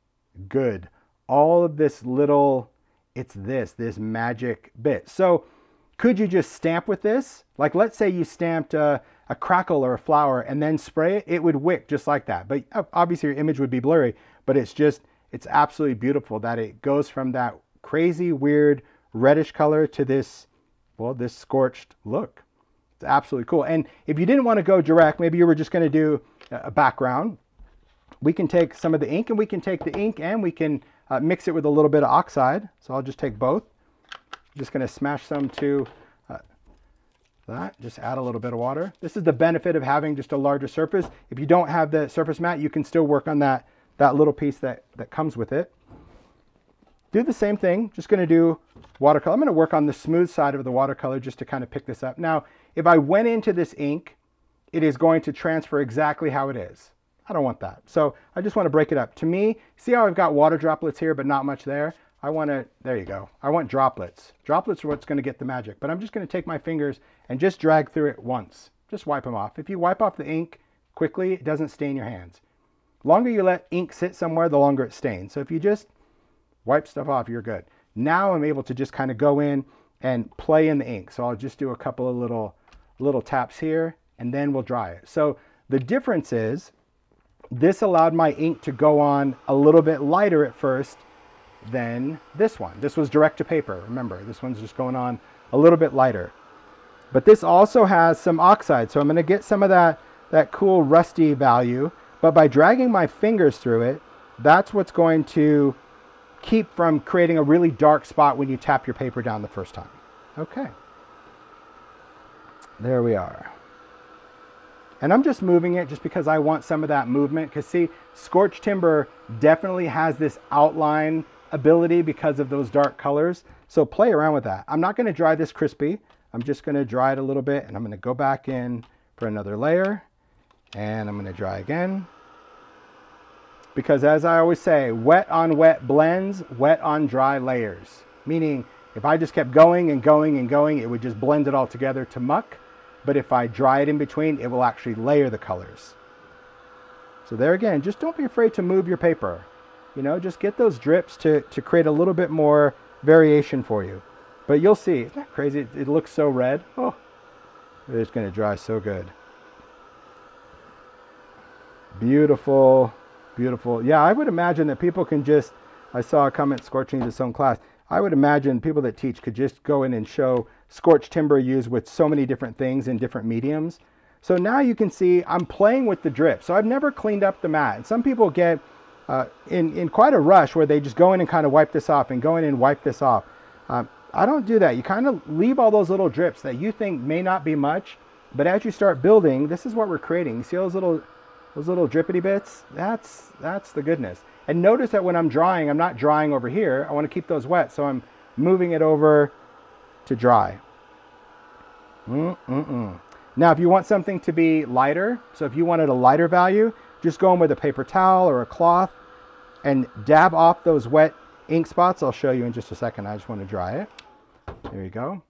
good. All of this little, it's this, this magic bit. So could you just stamp with this? Like let's say you stamped a, a crackle or a flower and then spray it, it would wick just like that. But obviously your image would be blurry, but it's just, it's absolutely beautiful that it goes from that crazy, weird, reddish color to this, well, this scorched look. It's absolutely cool. And if you didn't want to go direct, maybe you were just going to do a background, we can take some of the ink and we can take the ink and we can uh, mix it with a little bit of oxide. So I'll just take both just going to smash some to uh, that. Just add a little bit of water. This is the benefit of having just a larger surface. If you don't have the surface mat, you can still work on that, that little piece that, that comes with it. Do the same thing. Just going to do watercolor. I'm going to work on the smooth side of the watercolor just to kind of pick this up. Now, if I went into this ink, it is going to transfer exactly how it is. I don't want that. So I just want to break it up. To me, see how I've got water droplets here, but not much there? I want to, there you go. I want droplets. Droplets are what's going to get the magic, but I'm just going to take my fingers and just drag through it once. Just wipe them off. If you wipe off the ink quickly, it doesn't stain your hands. longer you let ink sit somewhere, the longer it stains. So if you just wipe stuff off, you're good. Now I'm able to just kind of go in and play in the ink. So I'll just do a couple of little, little taps here and then we'll dry it. So the difference is this allowed my ink to go on a little bit lighter at first than this one. This was direct to paper, remember, this one's just going on a little bit lighter. But this also has some oxide, so I'm gonna get some of that, that cool rusty value, but by dragging my fingers through it, that's what's going to keep from creating a really dark spot when you tap your paper down the first time. Okay. There we are. And I'm just moving it just because I want some of that movement. Because see, scorched timber definitely has this outline ability because of those dark colors. So play around with that. I'm not going to dry this crispy. I'm just going to dry it a little bit and I'm going to go back in for another layer and I'm going to dry again. Because as I always say, wet on wet blends, wet on dry layers. Meaning if I just kept going and going and going, it would just blend it all together to muck. But if I dry it in between, it will actually layer the colors. So there again, just don't be afraid to move your paper. You know, just get those drips to, to create a little bit more variation for you. But you'll see, isn't that crazy? It, it looks so red. Oh, it's going to dry so good. Beautiful, beautiful. Yeah, I would imagine that people can just, I saw a comment scorching this own class. I would imagine people that teach could just go in and show scorched timber used with so many different things in different mediums. So now you can see I'm playing with the drip. So I've never cleaned up the mat. And some people get uh, in, in quite a rush where they just go in and kind of wipe this off and go in and wipe this off. Um, I don't do that. You kind of leave all those little drips that you think may not be much, but as you start building, this is what we're creating. You see those little, those little drippity bits? That's, that's the goodness. And notice that when I'm drying, I'm not drying over here. I want to keep those wet, so I'm moving it over to dry. Mm-mm-mm. Now, if you want something to be lighter, so if you wanted a lighter value, just go in with a paper towel or a cloth and dab off those wet ink spots. I'll show you in just a second. I just want to dry it. There you go.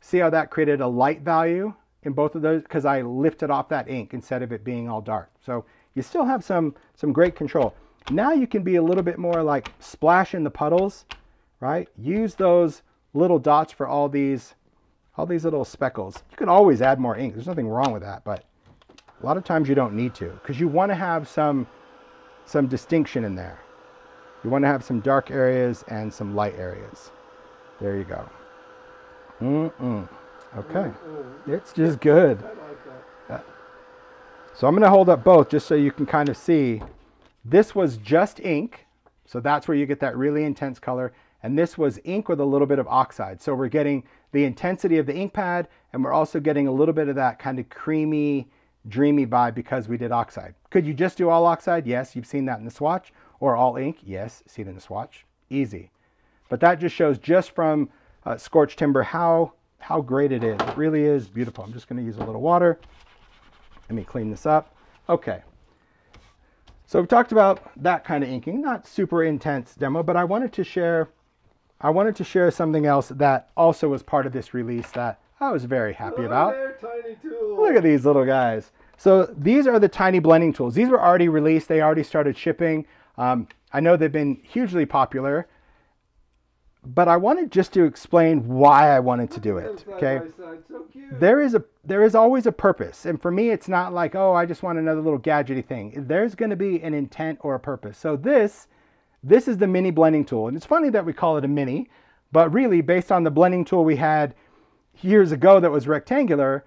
See how that created a light value in both of those because I lifted off that ink instead of it being all dark. So you still have some, some great control. Now you can be a little bit more like splash in the puddles, right? Use those little dots for all these, all these little speckles. You can always add more ink. There's nothing wrong with that, but a lot of times you don't need to because you want to have some, some distinction in there. You want to have some dark areas and some light areas. There you go. Mm-mm. Okay. It's just good. Uh, so I'm going to hold up both just so you can kind of see. This was just ink. So that's where you get that really intense color. And this was ink with a little bit of oxide. So we're getting the intensity of the ink pad and we're also getting a little bit of that kind of creamy, dreamy by because we did oxide. Could you just do all oxide? Yes, you've seen that in the swatch. Or all ink? Yes, see it in the swatch. Easy. But that just shows just from uh, scorched timber how, how great it is. It really is beautiful. I'm just going to use a little water. Let me clean this up. Okay. So we talked about that kind of inking, not super intense demo, but I wanted to share I wanted to share something else that also was part of this release that I was very happy about. Tiny tool. Look at these little guys. So these are the tiny blending tools. These were already released. They already started shipping. Um, I know they've been hugely popular, but I wanted just to explain why I wanted to do it. Okay. So there is a there is always a purpose, and for me, it's not like oh, I just want another little gadgety thing. There's going to be an intent or a purpose. So this this is the mini blending tool. And it's funny that we call it a mini, but really based on the blending tool we had years ago that was rectangular,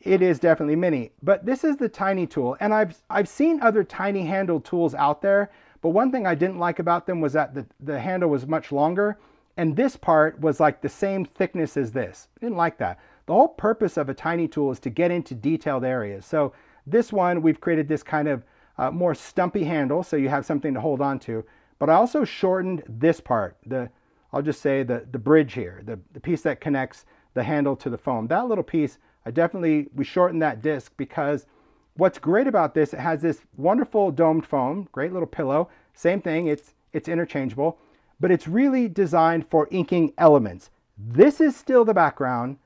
it is definitely mini. But this is the tiny tool. And I've, I've seen other tiny handle tools out there, but one thing I didn't like about them was that the, the handle was much longer and this part was like the same thickness as this. I didn't like that. The whole purpose of a tiny tool is to get into detailed areas. So this one, we've created this kind of uh, more stumpy handle so you have something to hold on to. But I also shortened this part, the I'll just say the, the bridge here, the, the piece that connects the handle to the foam. That little piece, I definitely, we shortened that disc because what's great about this, it has this wonderful domed foam, great little pillow. Same thing, it's, it's interchangeable, but it's really designed for inking elements. This is still the background.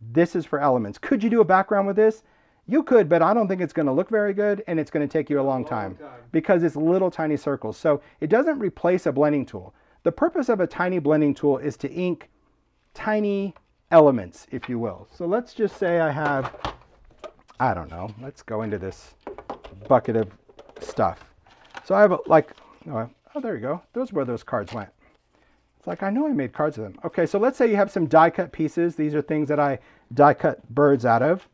This is for elements. Could you do a background with this? You could, but I don't think it's going to look very good and it's going to take you a long, time. because it's little tiny circles. So it doesn't replace a blending tool. The purpose of a tiny blending tool is to ink tiny elements, if you will. So let's just say I have, I don't know, let's go into this bucket of stuff. So I have a, like, oh, oh, there you go. Those where those cards went. It's like, I know I made cards of them. Okay, so let's say you have some die cut pieces. These are things that I die cut birds out of.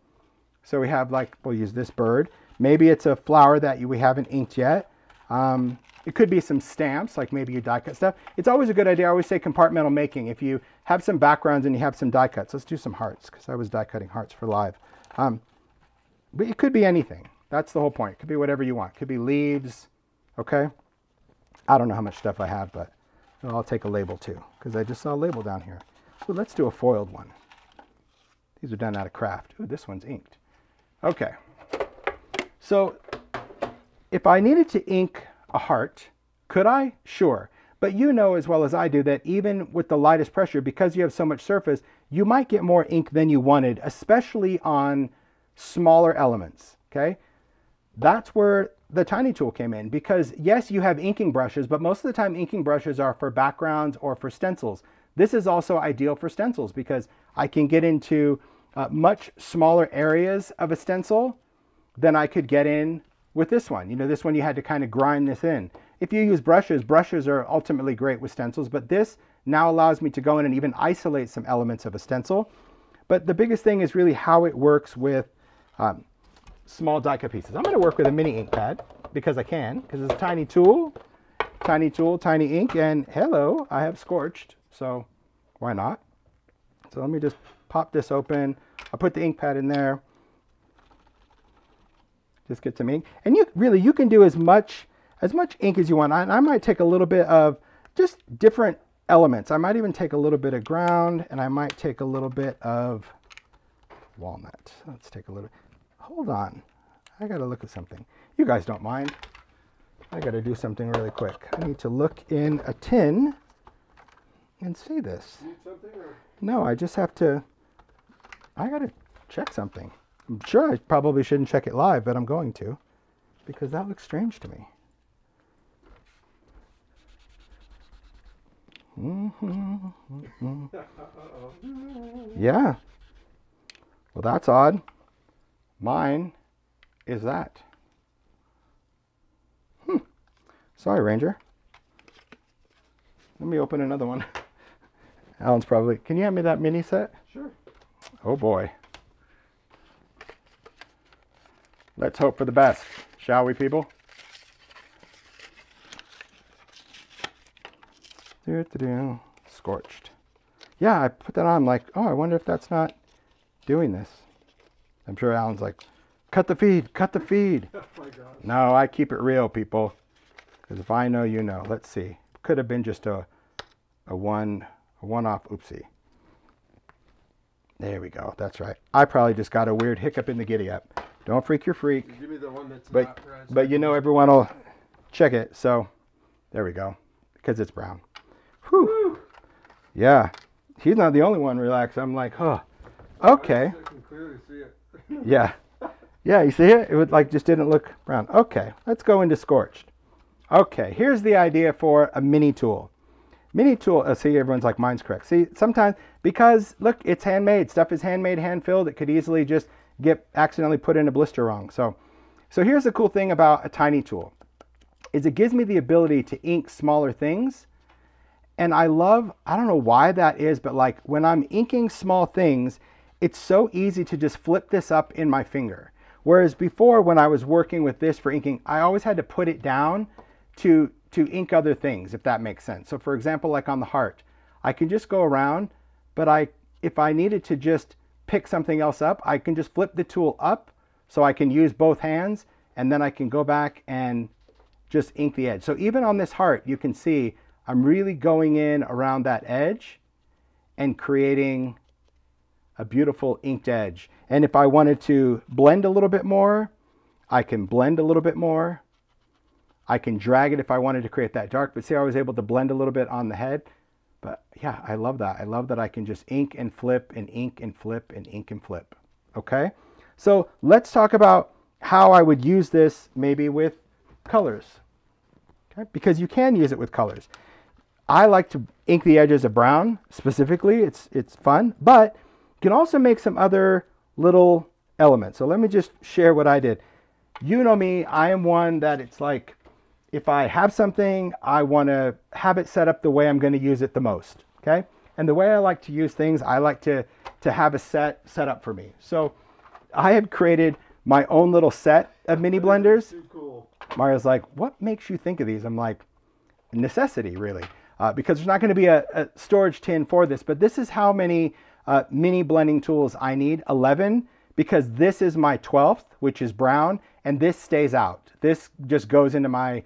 So we have like, we'll use this bird. Maybe it's a flower that you, we haven't inked yet. Um, it could be some stamps, like maybe you die cut stuff. It's always a good idea. I always say compartmental making. If you have some backgrounds and you have some die cuts, let's do some hearts because I was die cutting hearts for live. Um, but it could be anything. That's the whole point. It could be whatever you want. It could be leaves, okay? I don't know how much stuff I have, but I'll take a label too because I just saw a label down here. So let's do a foiled one. These are done out of craft. Ooh, this one's inked. Okay. So if I needed to ink a heart, could I? Sure. But you know as well as I do that even with the lightest pressure, because you have so much surface, you might get more ink than you wanted, especially on smaller elements, okay? That's where the tiny tool came in because yes, you have inking brushes, but most of the time inking brushes are for backgrounds or for stencils. This is also ideal for stencils because I can get into uh, much smaller areas of a stencil than I could get in with this one. You know, this one you had to kind of grind this in. If you use brushes, brushes are ultimately great with stencils, but this now allows me to go in and even isolate some elements of a stencil. But the biggest thing is really how it works with um, small die cut pieces. I'm going to work with a mini ink pad because I can, because it's a tiny tool, tiny tool, tiny ink, and hello, I have scorched, so why not? So let me just pop this open. I'll put the ink pad in there. Just get some ink. And you really, you can do as much as much ink as you want. I, I might take a little bit of just different elements. I might even take a little bit of ground and I might take a little bit of walnut. Let's take a little, hold on. I got to look at something. You guys don't mind. I got to do something really quick. I need to look in a tin and see this. No, I just have to, I got to check something. I'm sure I probably shouldn't check it live, but I'm going to because that looks strange to me. Mm-hmm. yeah. Well, that's odd. Mine is that. Hmm. Sorry, Ranger. Let me open another one. Alan's probably. Can you hand me that mini set? Sure. Oh boy. Let's hope for the best, shall we, people? Do do do. Scorched. Yeah, I put that on. I'm like, oh, I wonder if that's not doing this. I'm sure Alan's like, cut the feed, cut the feed. Oh. No, I keep it real, people. Because if I know, you know. Let's see. Could have been just a a one a one-off oopsie. There we go. That's right. I probably just got a weird hiccup in the giddy up. Don't freak your freak. Give me the one that's But but you know everyone will check it. So there we go. Because it's brown. Whew. Woo! Yeah. He's not the only one relaxed. I'm like, huh. Okay. I can clearly see it. Yeah. Yeah, you see it? It would like just didn't look brown. Okay, let's go into scorched. Okay, here's the idea for a mini tool. Mini tool, uh, see everyone's like, mine's correct. See, sometimes, because look, it's handmade. Stuff is handmade, hand filled. It could easily just get accidentally put in a blister wrong. So, so here's the cool thing about a tiny tool, is it gives me the ability to ink smaller things. And I love, I don't know why that is, but like when I'm inking small things, it's so easy to just flip this up in my finger. Whereas before, when I was working with this for inking, I always had to put it down to, to ink other things, if that makes sense. So for example, like on the heart, I can just go around, but I, if I needed to just pick something else up, I can just flip the tool up so I can use both hands and then I can go back and just ink the edge. So even on this heart, you can see I'm really going in around that edge and creating a beautiful inked edge. And if I wanted to blend a little bit more, I can blend a little bit more. I can drag it if I wanted to create that dark, but see I was able to blend a little bit on the head. But yeah, I love that. I love that I can just ink and flip and ink and flip and ink and flip. Okay, so let's talk about how I would use this maybe with colors. Okay, because you can use it with colors. I like to ink the edges of brown specifically. It's it's fun, but you can also make some other little elements. So let me just share what I did. You know me, I am one that it's like if I have something, I want to have it set up the way I'm going to use it the most. Okay. And the way I like to use things, I like to, to have a set set up for me. So I have created my own little set of mini blenders. Too cool. Mario's like, what makes you think of these? I'm like, necessity, really. Uh, because there's not going to be a, a, storage tin for this, but this is how many uh, mini blending tools I need 11 because this is my 12th, which is brown, and this stays out. This just goes into my,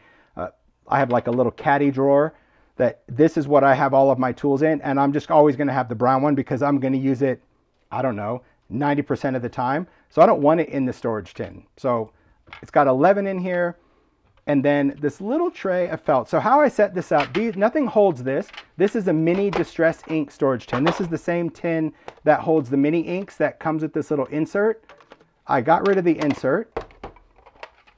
I have like a little caddy drawer that this is what I have all of my tools in, and I'm just always going to have the brown one because I'm going to use it, I don't know, 90% of the time. So I don't want it in the storage tin. So it's got 11 in here and then this little tray of felt. So how I set this up, these, nothing holds this. This is a mini distress ink storage tin. This is the same tin that holds the mini inks that comes with this little insert. I got rid of the insert.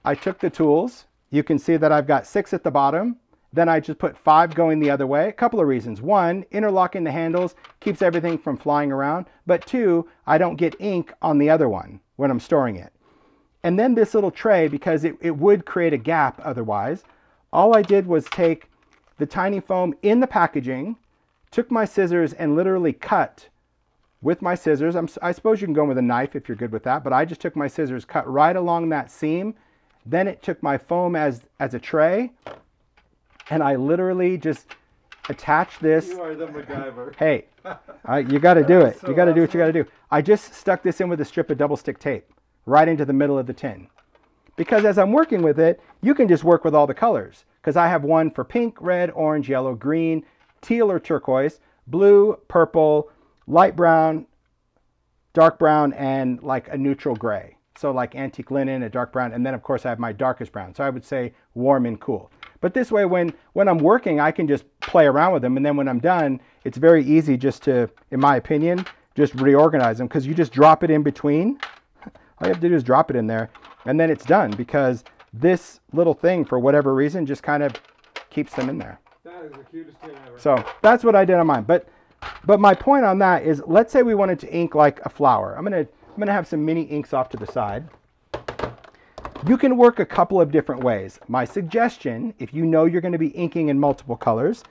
I took the tools. You can see that I've got six at the bottom. Then I just put five going the other way. A couple of reasons. One, interlocking the handles keeps everything from flying around. But two, I don't get ink on the other one when I'm storing it. And then this little tray, because it, it would create a gap otherwise, all I did was take the tiny foam in the packaging, took my scissors and literally cut with my scissors. I'm, i suppose you can go with a knife if you're good with that, but I just took my scissors, cut right along that seam. Then it took my foam as, as a tray, and I literally just attached this. You are the MacGyver. Hey, I, you got to do it. So you got to do what you got to do. I just stuck this in with a strip of double stick tape right into the middle of the tin. Because as I'm working with it, you can just work with all the colors. Because I have one for pink, red, orange, yellow, green, teal or turquoise, blue, purple, light brown, dark brown, and like a neutral gray. So like antique linen, a dark brown, and then of course I have my darkest brown. So I would say warm and cool. But this way, when, when I'm working, I can just play around with them. And then when I'm done, it's very easy just to, in my opinion, just reorganize them because you just drop it in between all you have to do is drop it in there and then it's done because this little thing, for whatever reason, just kind of keeps them in there. That is the cutest thing ever. So that's what I did on mine. But but my point on that is let's say we wanted to ink like a flower. I'm gonna I'm gonna have some mini inks off to the side. You can work a couple of different ways. My suggestion, if you know you're going to be inking in multiple colors,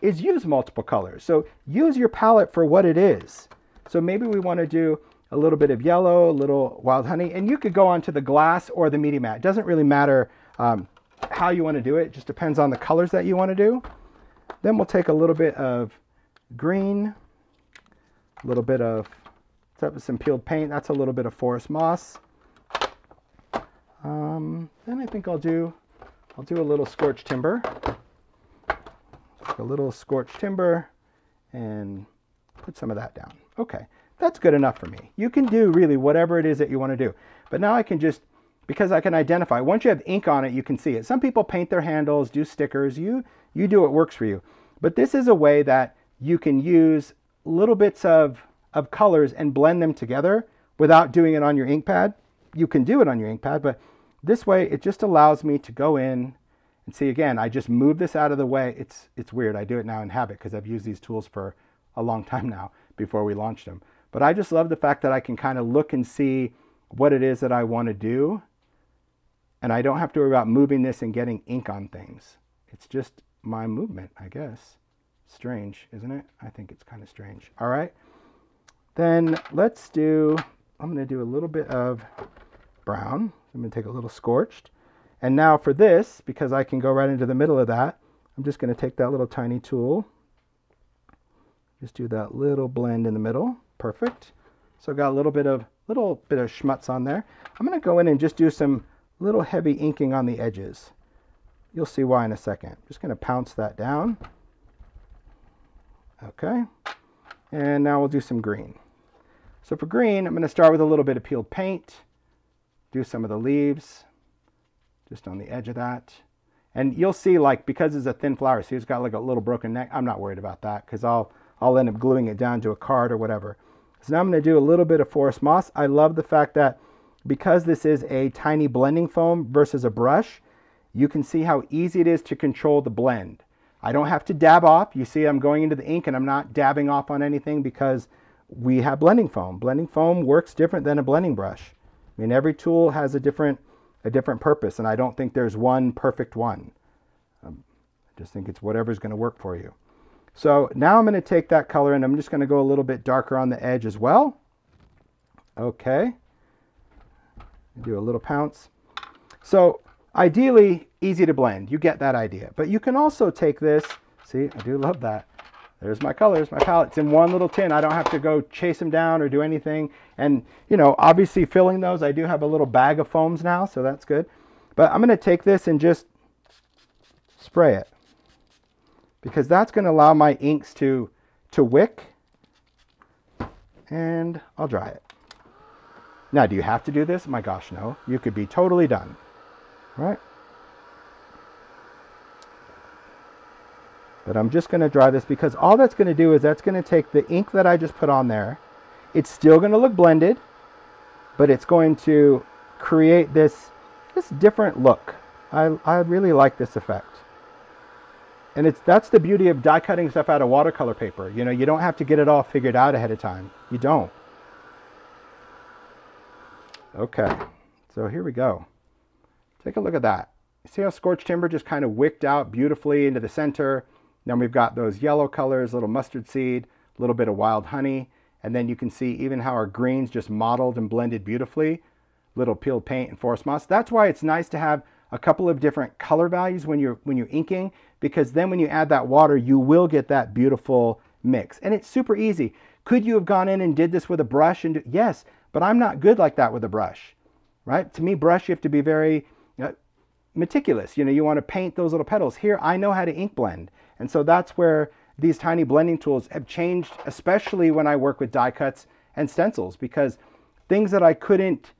is use multiple colors. So use your palette for what it is. So maybe we want to do a little bit of yellow, a little wild honey, and you could go onto the glass or the media mat. It doesn't really matter um, how you want to do it. It just depends on the colors that you want to do. Then we'll take a little bit of green, a little bit of some peeled paint. That's a little bit of forest moss. Um, then I think I'll do, I'll do a little scorched timber. a little scorched timber and put some of that down. Okay, that's good enough for me. You can do really whatever it is that you want to do. But now I can just, because I can identify, once you have ink on it, you can see it. Some people paint their handles, do stickers. You, you do what works for you. But this is a way that you can use little bits of, of colors and blend them together without doing it on your ink pad. You can do it on your ink pad, but this way it just allows me to go in and see again, I just move this out of the way. It's, it's weird. I do it now in habit because I've used these tools for a long time now before we launched them. But I just love the fact that I can kind of look and see what it is that I want to do. And I don't have to worry about moving this and getting ink on things. It's just my movement, I guess. Strange, isn't it? I think it's kind of strange. All right. Then let's do, I'm going to do a little bit of brown. I'm going to take a little scorched. And now for this, because I can go right into the middle of that, I'm just going to take that little tiny tool. Just do that little blend in the middle. Perfect. So I got a little bit of little bit of schmutz on there. I'm going to go in and just do some little heavy inking on the edges. You'll see why in a second. Just going to pounce that down. Okay. And now we'll do some green. So for green, I'm going to start with a little bit of peeled paint. Do some of the leaves just on the edge of that. And you'll see like, because it's a thin flower, see it's got like a little broken neck. I'm not worried about that because I'll, I'll end up gluing it down to a card or whatever. So now I'm going to do a little bit of forest moss. I love the fact that because this is a tiny blending foam versus a brush, you can see how easy it is to control the blend. I don't have to dab off. You see I'm going into the ink and I'm not dabbing off on anything because we have blending foam. Blending foam works different than a blending brush. I mean, every tool has a different, a different purpose and I don't think there's one perfect one. Um, I just think it's whatever's going to work for you. So now I'm going to take that color and I'm just going to go a little bit darker on the edge as well. Okay. Do a little pounce. So ideally, easy to blend. You get that idea. But you can also take this. See, I do love that. There's my colors, my palettes in one little tin. I don't have to go chase them down or do anything. And, you know, obviously filling those, I do have a little bag of foams now, so that's good. But I'm going to take this and just spray it because that's going to allow my inks to, to wick and I'll dry it. Now, do you have to do this? My gosh, no. You could be totally done, right? But I'm just going to dry this because all that's going to do is that's going to take the ink that I just put on there. It's still going to look blended, but it's going to create this, this different look. I, I really like this effect. And it's that's the beauty of die cutting stuff out of watercolor paper. You know, you don't have to get it all figured out ahead of time. You don't. Okay, so here we go. Take a look at that. See how scorched timber just kind of wicked out beautifully into the center. Then we've got those yellow colors, little mustard seed, a little bit of wild honey. And then you can see even how our greens just mottled and blended beautifully. Little peeled paint and forest moss. That's why it's nice to have a couple of different color values when you're when you're inking because then when you add that water you will get that beautiful mix and it's super easy could you have gone in and did this with a brush and do, yes but i'm not good like that with a brush right to me brush you have to be very uh, meticulous you know you want to paint those little petals here i know how to ink blend and so that's where these tiny blending tools have changed especially when i work with die cuts and stencils because things that i couldn't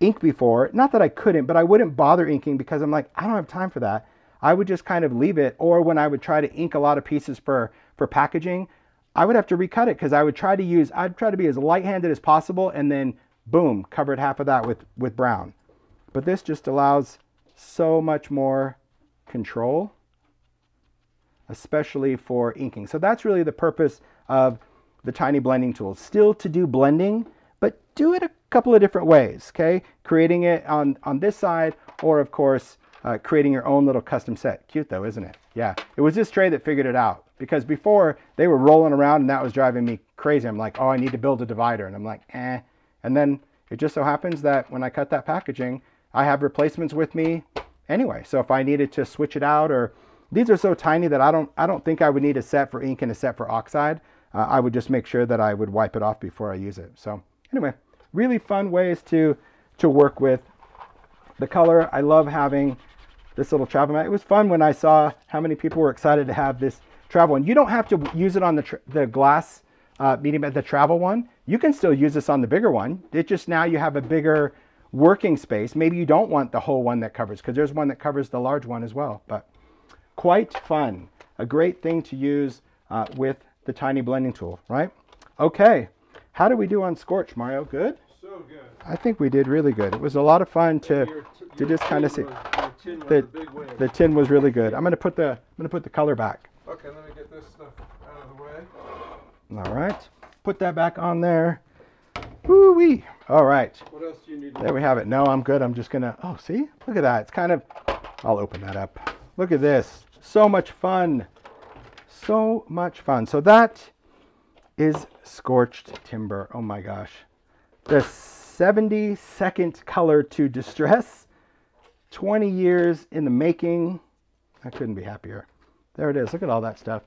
ink before. Not that I couldn't, but I wouldn't bother inking because I'm like, I don't have time for that. I would just kind of leave it. Or when I would try to ink a lot of pieces for, for packaging, I would have to recut it because I would try to use, I'd try to be as light-handed as possible and then boom, covered half of that with, with brown. But this just allows so much more control, especially for inking. So that's really the purpose of the tiny blending tools. Still to do blending, but do it a couple of different ways, okay? Creating it on, on this side, or of course, uh, creating your own little custom set. Cute though, isn't it? Yeah, it was this tray that figured it out because before they were rolling around and that was driving me crazy. I'm like, oh, I need to build a divider. And I'm like, eh. And then it just so happens that when I cut that packaging, I have replacements with me anyway. So if I needed to switch it out or these are so tiny that I don't, I don't think I would need a set for ink and a set for oxide. Uh, I would just make sure that I would wipe it off before I use it. So anyway, really fun ways to, to work with the color. I love having this little travel mat. It was fun when I saw how many people were excited to have this travel one. You don't have to use it on the, the glass uh, medium at the travel one. You can still use this on the bigger one. It just now you have a bigger working space. Maybe you don't want the whole one that covers because there's one that covers the large one as well. But quite fun. A great thing to use uh, with the tiny blending tool, right? Okay. How did we do on Scorch, Mario? Good? So good. I think we did really good. It was a lot of fun to, Your t- to your just kind of see. was- tin The, a big win. the tin was really good. I'm gonna put the I'm gonna put the color back. Okay, let me get this stuff out of the way. All right. Put that back on there. Woo wee. All right. What else do you need? There we have it. No, I'm good. I'm just gonna. Oh, see? Look at that. It's kind of. I'll open that up. Look at this. So much fun. So much fun. So that is scorched timber. Oh my gosh. The 70 second color to distress. 20 years in the making. I couldn't be happier. There it is. Look at all that stuff.